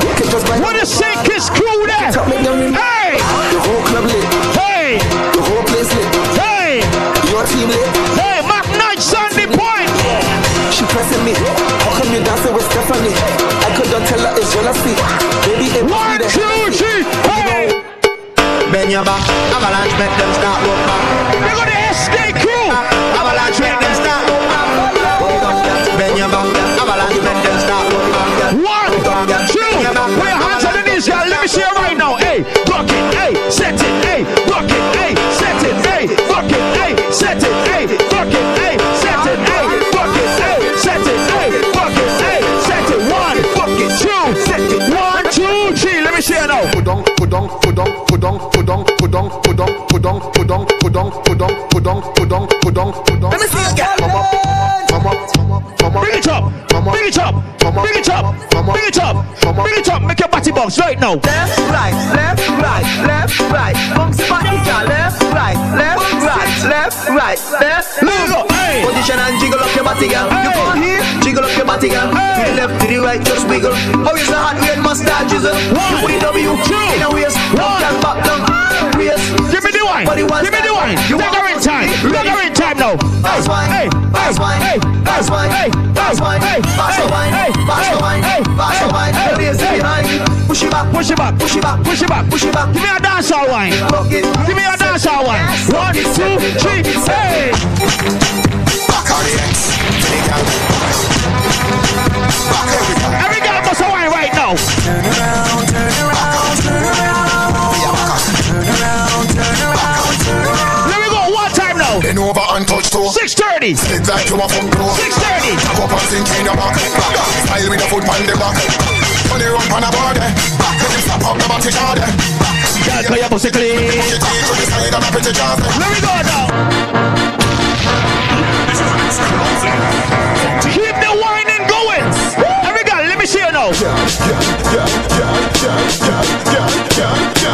You can just buy. What a sickest crew there! Top make them remember. Hey! The whole club lit. Hey! The whole place lit. Hey! Your team lit. Hey, Mac Night Sunday Point! She pressing me. How come you dancing with Stephanie? I could not tell her it's jealousy. Baby, it must One, be the two, three, hey! Bend your back, avalanche make them start look back. We got the SK crew! Avalanche make them start right now. Left, right, left, right, left, right. Bounce girl. Left, right, left, right, left, right, left. Go. Hey, Position and jiggle up your body, girl. You Hey. go here, jiggle up your body, girl. To the left, to the right, just wiggle. How is the hot mustache? Is it? One. You put it W, Two. in a waist, One. and back down, waist. give me the wine. Give me the wine. You Take her in time. Take her in time now. Fast wine, Hey, fast wine, hey, fast wine, hey, fast wine, hey, fast hey, wine, hey, fast hey, wine, hey, fast hey, wine. hey, Lazy hey. behind, push it back, push it back, push it back, push it back, push it back. Give me a dancehall wine. Give me a dancehall wine. One, two, three, hey. Back on the X. Every must have wine right now. Turn around, turn around, turn around. Turn around, turn around, turn around. Let me go one time now. Bend over and touch toe. 630. Sit like you a fuck bro. 630. Tap up and sink in your back. Style with a foot on the back. Turn it run on a body. Let him slap up the body shawty. Girl, call your pussy clean. Push your teeth to the side and a pretty job. Eh? Let me go now. Now.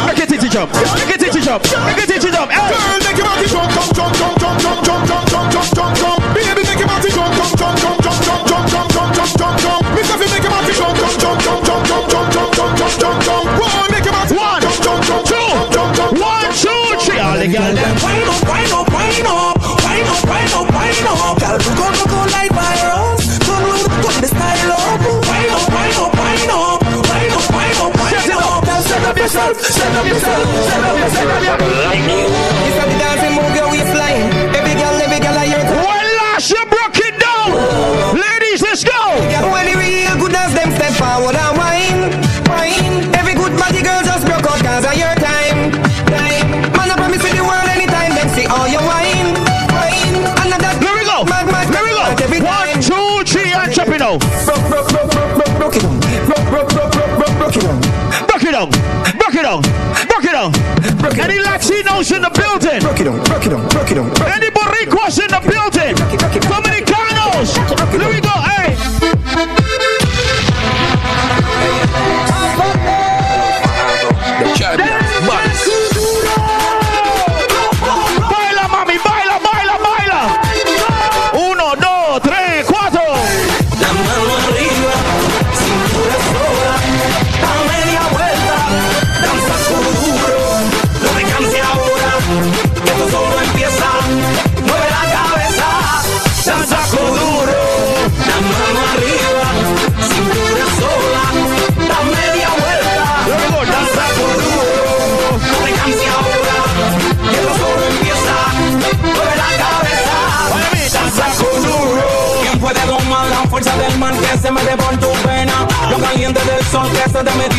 Make it teach jump. Make it teach jump. Make it teach jump. Girl, make your body jump, jump, jump, jump, jump, jump, jump, jump, jump, jump, jump, Girl, set up yourself, set up yourself, set up yourself. This is the dancing move your waistline. Every girl, every girl, I hear. Well, last you broke it down. Ladies, let's go. When the real good them step forward and wine, wine. Every good body girl just broke out cause of your time, time. Man, I promise you the world anytime them see all your wine, wine. Another Let me go. mad, mad, Let me go. mad every One, two, three, and chop it out. Broke, broke, broke, broke, broke, broke it down. Broke, broke, broke, broke, broke, broke it down. Broke it down. Broke it down. Boricuas in the building?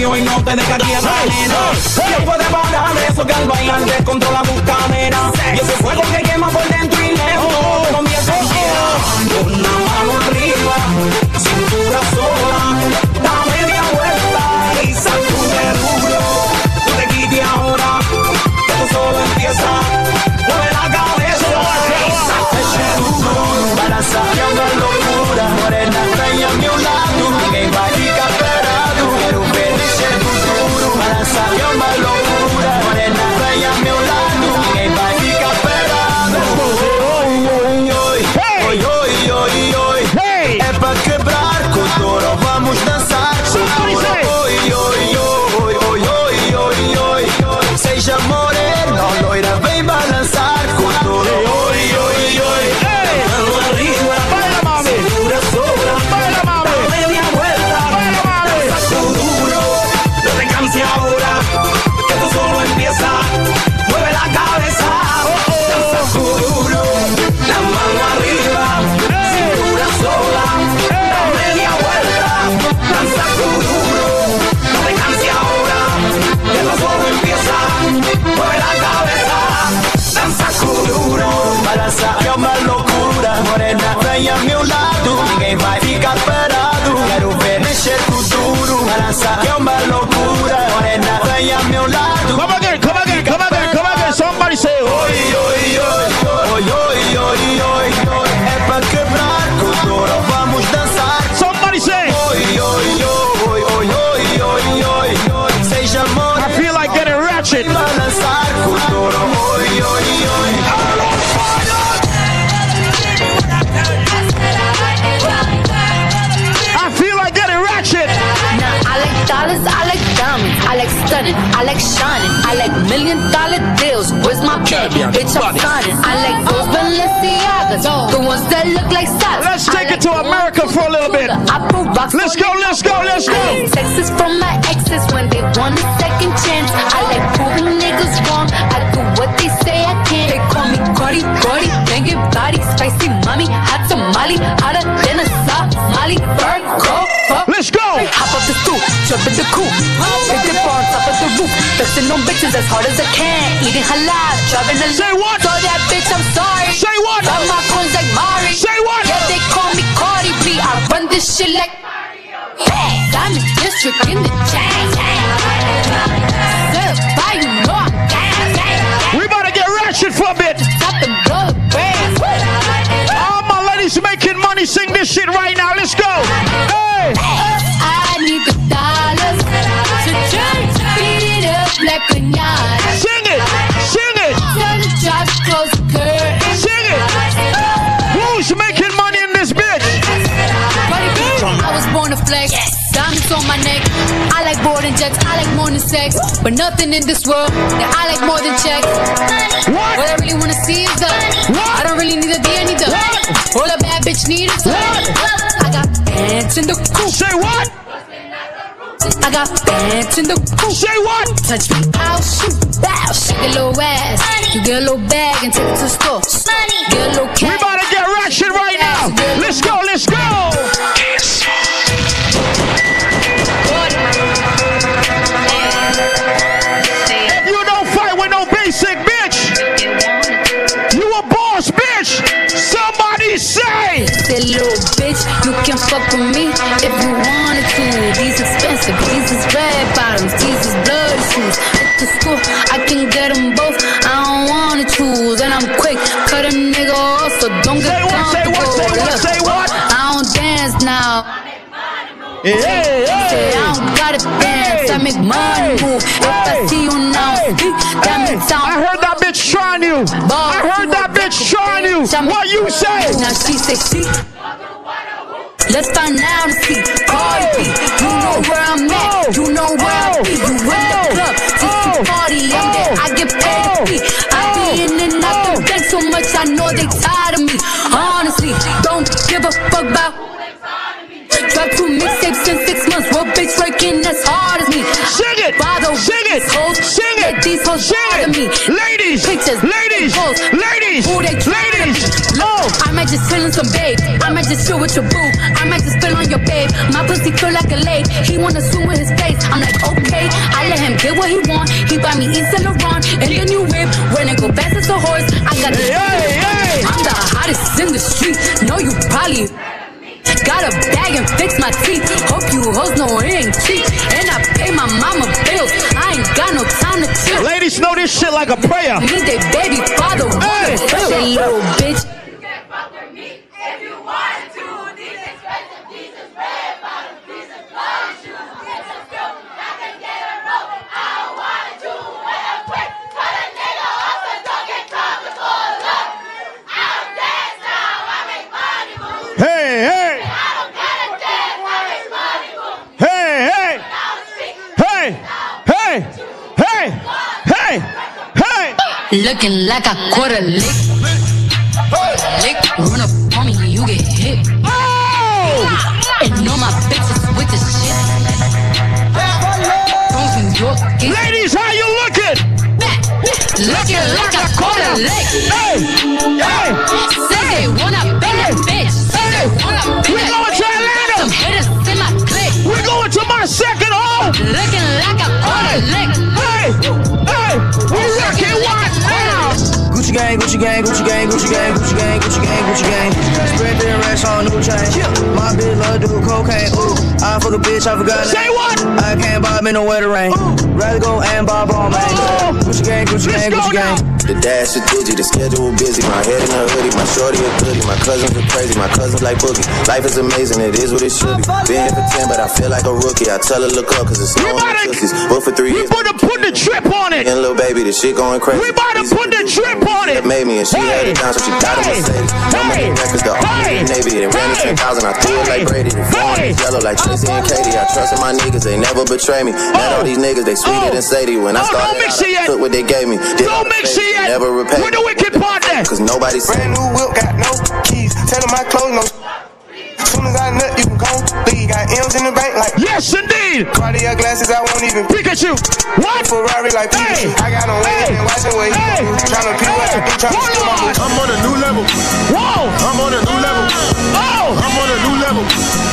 Te metió y no te deja quieta, nena. ¿Quién puede parar eso que al bailar descontrola tu cadera? Y ese fuego que quema por dentro y lento comienza a Una mano arriba, cintura like shining. I like million dollar deals. Where's my pen? Bitch, I'm signing. I like those Balenciagas. The ones that look like socks. Let's take like it to America for a little bit. Let's go, let's go, let's go. Texas from my exes when they want a second chance. I like proving niggas wrong. I do what they say I can. They call me Cardi, Cardi, banging body, spicy mommy, hot tamale. I the jump in the coop, dip on top of the roof, on bitches as hard as I can. Eating halal, driving a Say what? So that bitch, I'm sorry. Say what? Got my coins like Mari. Say what? Yeah, they call me Cardi B. I run this shit like. Diamond district in the chain. Certified, you know I'm gang. We about to get ratchet for a bit. Top and blow the brand. All my ladies making money, sing this shit right now. Let's go. Hey. I born to. Diamonds on my neck. I like boarding jets. I like more than sex. But nothing in this world that I like more than checks. What? What I really wanna see is the. What? I don't really need a D, I need the. What? All a bad bitch need is the. What? I got pants in the coop. Say what? I got pants in the coop. Say what? Touch me, I'll shoot. Bow, shake a little ass. You get a little bag and take it to the store. Get a little We cash. about to get ratchet right now. Let's go, let's go. Say, little bitch, you can fuck with me if you wanted to. These expensive, these is red bottoms, these is bloody shoes. At the school, I can get them both. I don't wanna choose, and I'm quick. Cut a nigga off, so don't get Say what, say what, say what, say what? I don't dance now. Hey, Say hey. I don't gotta dance, I make money move. If I see you now, speak, that means I heard that bitch trying you. I heard that bitch trying you. What you say? Now she she. Let's find out and see. B, you know where I'm at. You know where I be. You in the club, just party. I'm there. I get paid to be. I be in and out the bank so much. I know they tired of me. Honestly, don't give a fuck about. Drop two mixtapes in six months. What bitch working as hard as me? Sing it. Bother Sing it. Hoes, Sing it. These hoes Sing it. me. Ladies. Pictures, Ladies. posts, Ladies. who they Ladies. Oh, I might just chill in some babe. I might just chill with your boo. I might just spill on your babe. My pussy feel like a lake. He wanna swim with his face. I'm like, okay. I let him get what he want. He buy me Yves Saint Laurent and the new whip. When I go fast as a horse, I got the. Hey, hey. I'm the hottest in the street. Know you probably. Got a bag and fix my teeth. Hope you hoes know it ain't cheap. And I pay my mama bills. I ain't got no time to chill. Ladies know this shit like a prayer. Need they baby father. Hey. Little bitch. Hey, hey. Hey, hey. Hey, hey. Hey, hey. Hey. Looking like a quarter lick. Lick, run up on me, you get hit. Oh! And know my bitches with the shit. From New York, get Ladies, how you looking? Looking like a quarter lick. Hey. Gang, Gucci gang, Gucci gang, Gucci gang, Gucci gang, Gucci gang, Gucci gang. Spread their racks on new chain. My bitch love do cocaine. Ooh, I fuck a bitch, I forgot. Say what? I can't buy me no weather rain. Rather go and buy ball man. Oh. Gucci gang, Gucci gang, Gucci gang. Now. The dash is digi, the schedule busy. My head in a hoodie, my shorty a goodie. My cousins are crazy, my cousins like boogie. Life is amazing, it is what it should be. Been here for 10, but I feel like a rookie. I tell her, look up, cause it's We snowing to- pussies. But for three We years, about to put the trip on it. and little baby, the shit going crazy. We about to put the do. drip on it. that made me, and she had it down, so she got a Mercedes. No money records, the army, the navy. They ran the 10,000, I threw it like Brady. The phone is yellow like Tracy and Katie. I trusted my niggas, they never betray me. Met all oh, these niggas, they sweeter oh, than Sadie. When I Oh, started out. I took what they gave me. Did don't the mix favors, it yet. Never repay Where the wicked part there? Cause nobody said Brand new whip, got no keys. Tell my clothes no. Soon as I nut, you can go. Leave. Got M's in the bank like. Yes, indeed. Cartier glasses, I won't even. Pikachu. What? Ferrari like Pikachu. I got on hey. and watching where he hey. Trying to pee what I do, trying to steal my. I'm on a new level. Whoa. I'm on a new level. Oh. I'm on a new level.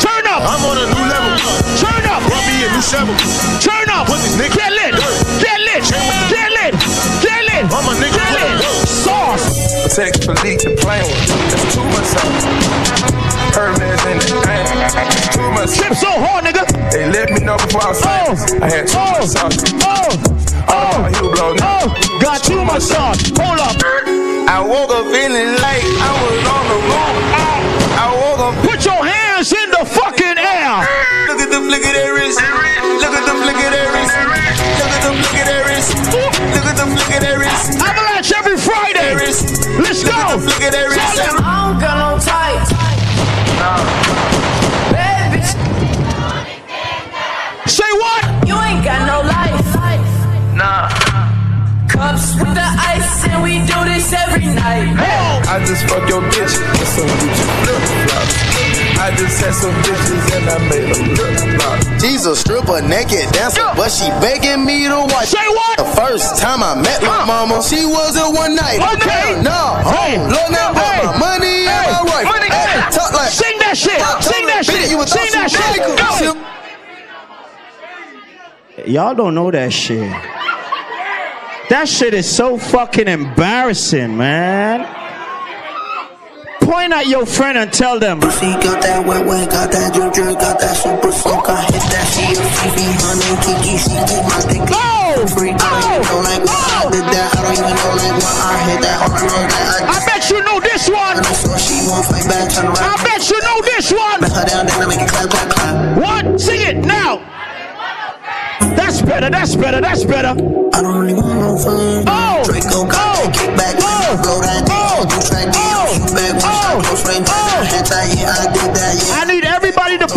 Turn up. I'm on a new level. Turn up. Run me a new shovel. Turn up. Put this nigga. Get lit. Get lit. Get lit. Get lit. I'm a nigga. Get lit. Sauce. Protect, police, and plain one. That's too much sauce. Hermes in it. Damn. Too much Trip so hard, nigga. They let me know before I was Oh. I had too Oh. much sauce. Oh. Oh, he was blown Oh. Got too much sauce. Hold up. I woke up feeling like I was on the moon. I woke up. Put your hands in the fucking air. Look at the flick of that wrist. Look at the flick of that wrist. Look at the flick of that wrist. Look at the flick of that wrist. Avalanche every Friday. Let's Look at go. the flick of that wrist. Tell them. I don't got no tight. Baby, Say what? you ain't got no life. Nah. Cups with the ice, and we do this every night. I just fuck your bitch with some Gucci flip flops. I just had some bitches and I made them flip flop. She's a stripper, naked dancer, but she begging me to watch. Say what? The first time I met my mama, she was a one night. Okay. No, Hey. home, Lord now, Hey. my money and my wife. Money. Hey, talk like Sing that shit. Sing that shit. You would Sing that shit. Go. Y'all don't know that shit. That shit is so fucking embarrassing, man. Point at your friend and tell them. She got that wet wet, got that drip drip, got that super soak. I hit that she a Fifi, honey, Kiki, she get my dick. Oh! Free, I don't even know like why I did that. I don't even know like why I hit that. All I know that I I bet you know this one. I saw she won't fight back, turn I bet you know this one. Let her down, then I make it clap, clap, clap. What? Sing it now. That's better. That's better. That's better. I don't really want no fun. Oh! Draco got Oh! that Oh! blow that Oh! track Oh!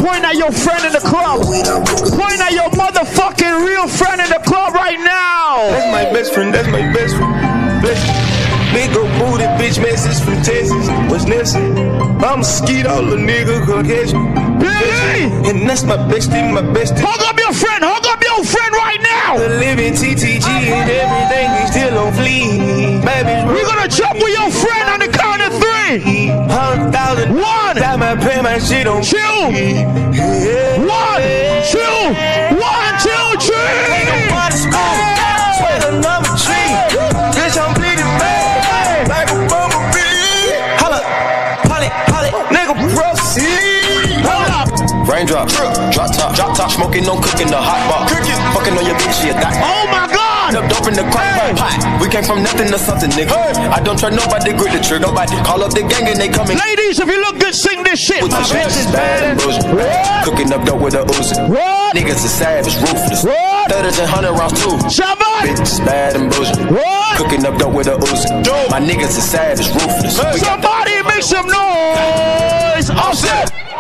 Point at your friend in the club. Point at your motherfucking real friend in the club right now. That's my best friend, that's my best friend. Bless you. Big old booty bitch message from Texas. What's next? I'm a skeet all the nigga Caucasian. Billy! And that's my bestie, my bestie. Hug up your friend. Hug up your friend right now. The living TTG and everything is still on fleek. We're gonna jump with your friend on the three. Hundred thousand. One. Time I pay my shit on Two. Yeah. One, two, one, two, three. Sweat another tree. Bitch, I'm bleeding bad. Like a bumblebee. Holla, holly, holly, nigga, proceed. Hold up. Raindrop, drop top, drop top, smoking, no cooking, the hot bar. Cooking, fucking on your bitch, yeah, that. Oh my God. Up dope in the crock pot. We came from nothing to something, nigga. I don't try nobody, grip the trigger. Nobody call up the gang and they coming. Ladies, if you look good, sing this shit. With the bitches bad and bullshit. Cooking up dope with a Uzi. What? Niggas is savage, ruthless. What? Thudders and hundred rounds too. Shabbat. Bitches bad and bullshit. What? Cooking up dope with a Uzi. My niggas is savage, ruthless. Got Somebody make some noise. Offset.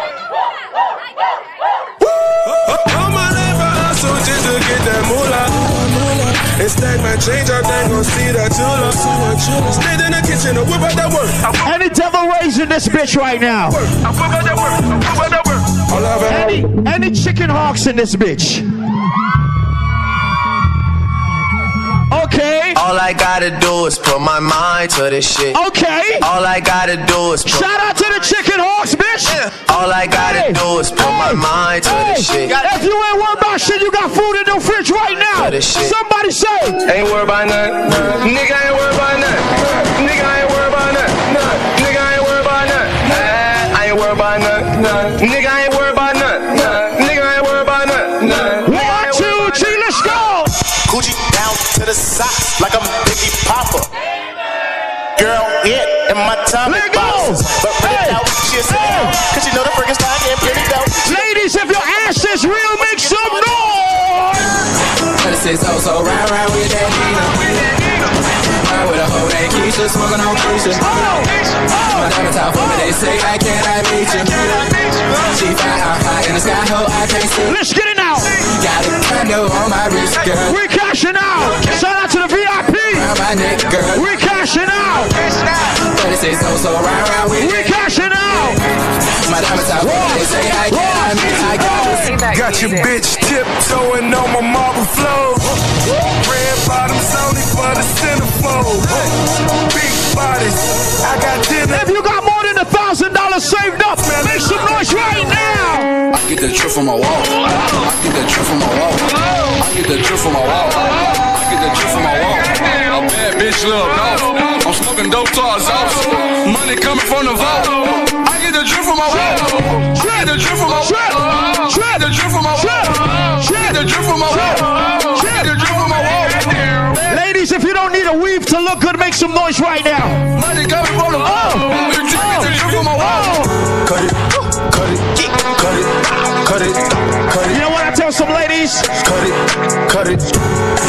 Stack my change, I think gon' see that chula. Stand in the kitchen, I whip out that work. Any devil raising this bitch right now. I whip out that work, I whip out that work. All I've Any any chicken hawks in this bitch. Okay. All I gotta do is put my mind to this shit. Okay. All I gotta do is put Shout out to the chicken hawks, bitch. All I gotta Hey. do is put my mind to Hey. this shit. If you ain't about shit, you got food in the fridge right now. To this shit. Somebody say. Ain't worried about nothing. Nigga ain't worried about nothing. Nigga ain't worried about nothing. Nigga ain't worried about nothing. I ain't worried about nothing. Nigga ain't worried about nothing. Nigga ain't worried about nothing. One, two, three, let's go. Gucci down to the socks like I'm Biggie Papa. Girl, hit in my Let boxes. But right Hey. now, she a. Cause you know the freaking style getting pretty dope. Ladies, if your ass is real, make some 36 oh so ride, ride with that Nina. Ride with a hoe that keep Keisha, smoking on Keisha. Oh, my oh. for me, they say, I can't I meet you? She fly high in the sky, ho, I can't see. Let's get it now. Got a condo on my wrist, girl. We cashing out. Shout out to the VIP. Around my neck, girl. We cashing out. 36 so so round round with We cashing out. My diamonds out for they say, I can't I meet you? I got Got your bitch tiptoeing on my marble floor. Red bottoms only for the centerfold. Big bodies, I got dinner. If you got more than a thousand dollars saved up, make some noise right now. I get the drip from my wall. I get the drip from my wall. I get the drip from my wall. I get the drip from my wall. A bad bitch love off. I'm smoking dope to our. Money coming from the vault. The drip from my wall. I the drip from my wall. I the drip from my wall. I the drip from my wall. I the drip from my wall. Ladies, if you don't need a weave to look good, make some noise right now. Money coming from oh. the vault. I get the drip from my wall. Cut it, cut it, cut it, cut it, it. You know what I tell some ladies? Cut it, cut it.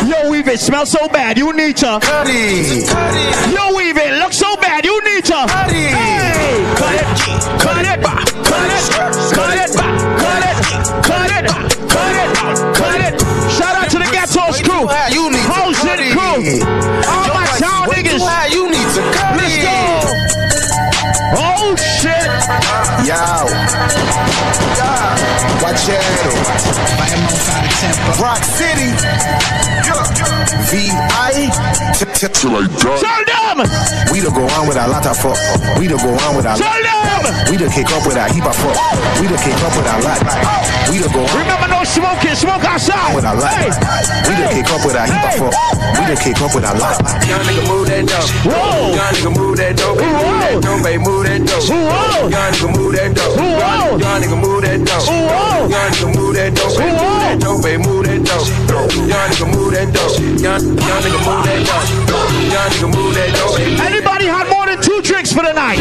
Yo, weave it smells so bad, you need to. Cut it, cut it. Yo, weave it looks so bad, you need to. Cut it. Hey, cut it, cut it, cut it, cut it, cut it, cut of temper. Rock City. V.I. Till I die them. We to go on with a lot of fuck. We to go on with a Tell them. We to kick up with a heap of fuck. We to kick up with a lot. We to go on Remember no smoking, smoke outside. with a lot. Hey, We to kick up with a heap of fuck. We to kick up with a lot. Young nigga move that dope. Whoa. Young nigga move that dope. Move that dope, baby, move that dope. Whoa. Young nigga move that dope. Whoa. Young nigga move that dope. Whoa. Young nigga move that dope. baby, Move that dope, baby, move that dope. Young nigga move that dope. Young young nigga move that dope. Young nigga move that dope. Anybody had more than two drinks for the night?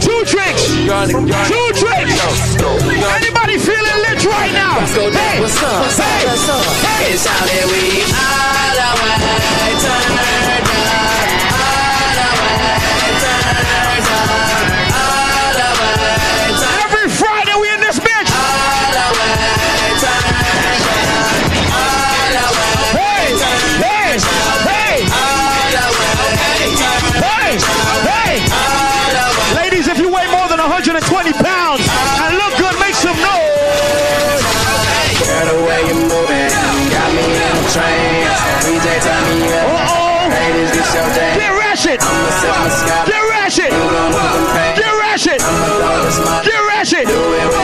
Two drinks. Two drinks. Anybody feeling lit right now? Hey, hey, hey. It's how that we all the way turned up. All the way turned up. that shit.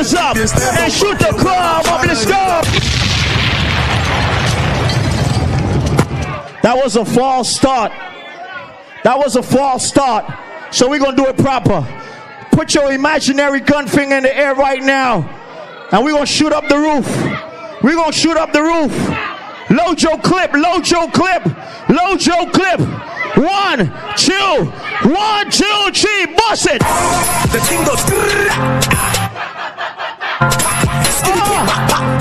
Up and shoot the club up. That was a false start. That was a false start. So we're gonna do it proper. Put your imaginary gun finger in the air right now. And we're gonna shoot up the roof. We're gonna shoot up the roof. Load your clip, load your clip, load your clip. One, two, one, two, three, bust it. The thing goes. Skinny oh.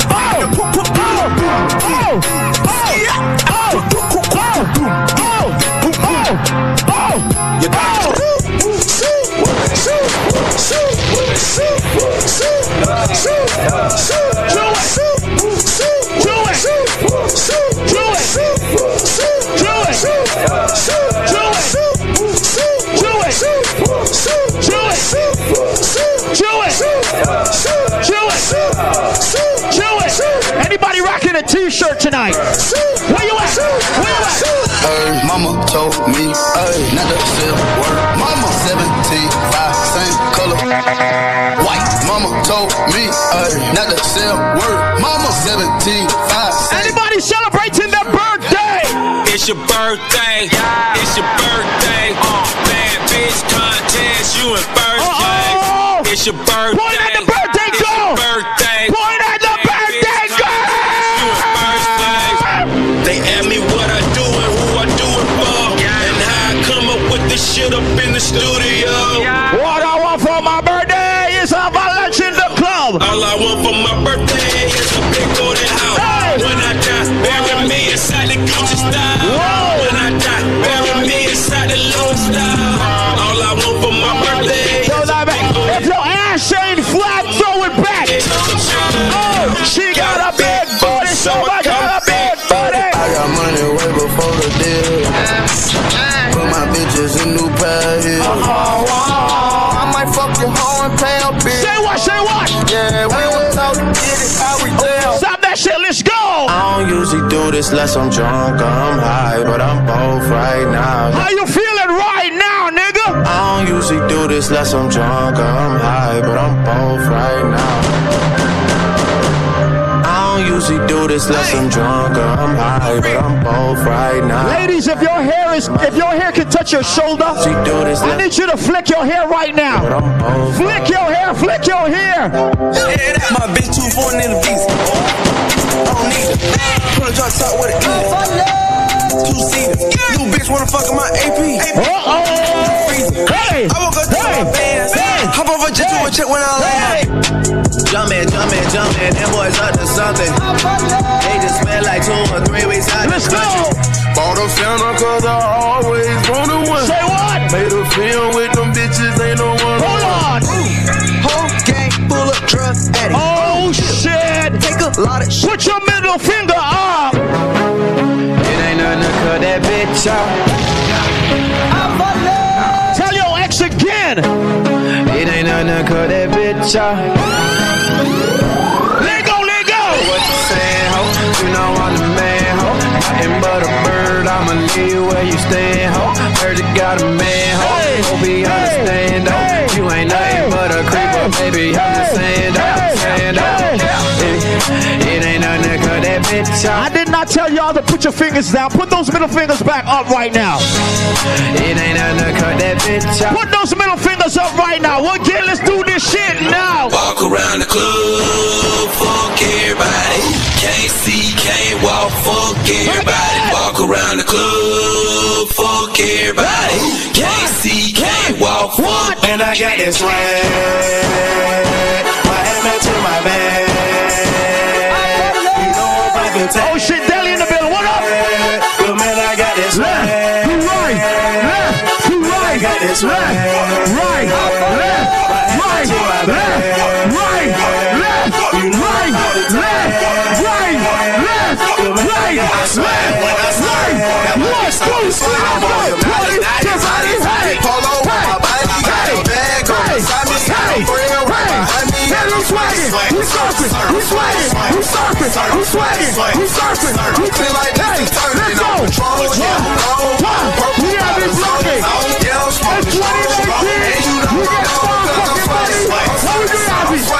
Tonight? Where you at? Where you at? Hey, mama told me, hey, not the same word. Mama 17, 5, same color. White mama told me uh, not to sell word. Mama 17, 5, Anybody celebrating their birthday? It's your birthday. It's your birthday. Bad bitch contest. You in first place. It's your birthday. Point at the birthday usually do this unless I'm drunk I'm high, but I'm both right now. How you feeling right now, nigga? I don't usually do this less I'm drunk or I'm high, but I'm both right now. I don't usually do this unless I'm drunk or I'm high, but I'm both right now. Ladies, if your hair is, if your hair can touch your shoulder, I need you to flick your hair right now. Flick your hair, flick your hair. Yeah, My bitch too foreign in the beast. I don't need it. Put a drop top with it. Two seater. New bitch wanna fuck in my AP. Uh-oh. Hey. I woke up to my bands. Hop off a jet to a check when I land. Jumpin', jumpin', jumpin', them boys up to something. They just spent like two or three weeks out Let's the country. Bought a Santa cause I always wanted one. Say what? Made a film with them bitches, ain't no one. Hold on. Drug addicts. Oh shit. Take a lot of shit. Put your middle finger up. It ain't nothing to cut that bitch out. Tell your ex again. It ain't nothing to cut that bitch out. Let go, let go. What you saying, ho? You know I'm the man, ho. Nothing but a bird, I'ma leave where you stand, ho. Heard you got a man, ho. Hope he understand, ho. You ain't nothing but a creeper, baby. I'm just saying, though, saying, though. It, I did not tell y'all to put your fingers down. Put those middle fingers back up right now. It ain't nothing to cut that bitch out. Put those middle fingers up right now. Well, again, let's do this shit now. Walk around the club, fuck everybody. Can't see, can't walk, fuck everybody. Walk around the club, fuck everybody. Can't see, can't walk, fuck. And I got this swag. My helmet to my bag. Oh shit, Deli in the building. What up? But man, I got this. Left, to right, left, to right, I got this left, right, surfing, we sweating, we surfing, we sweating, we surfing, we feel like hey, let's go. One, we gotta be In 2019, we got fucking money. What we do, happy?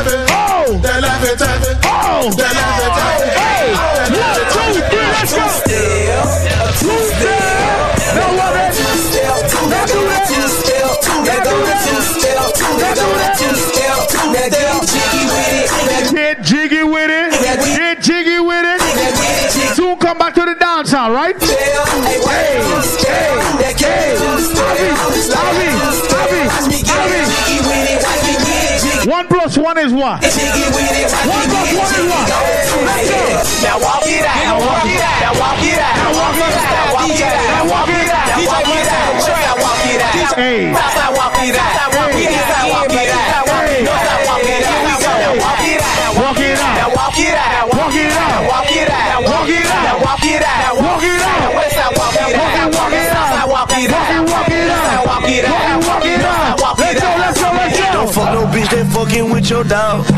tapping. Oh, that laughing tapping. Oh, that laughing. Hey, let's go. Two step, now love it. Now do it. Now do it. Now do it. Now get jiggy with it. Get jiggy with it. Get jiggy with it. Soon come back to the downtown, right? Hey, one is what? One plus one is what? Now walk it out. Now walk it out. Now walk it out. your dog.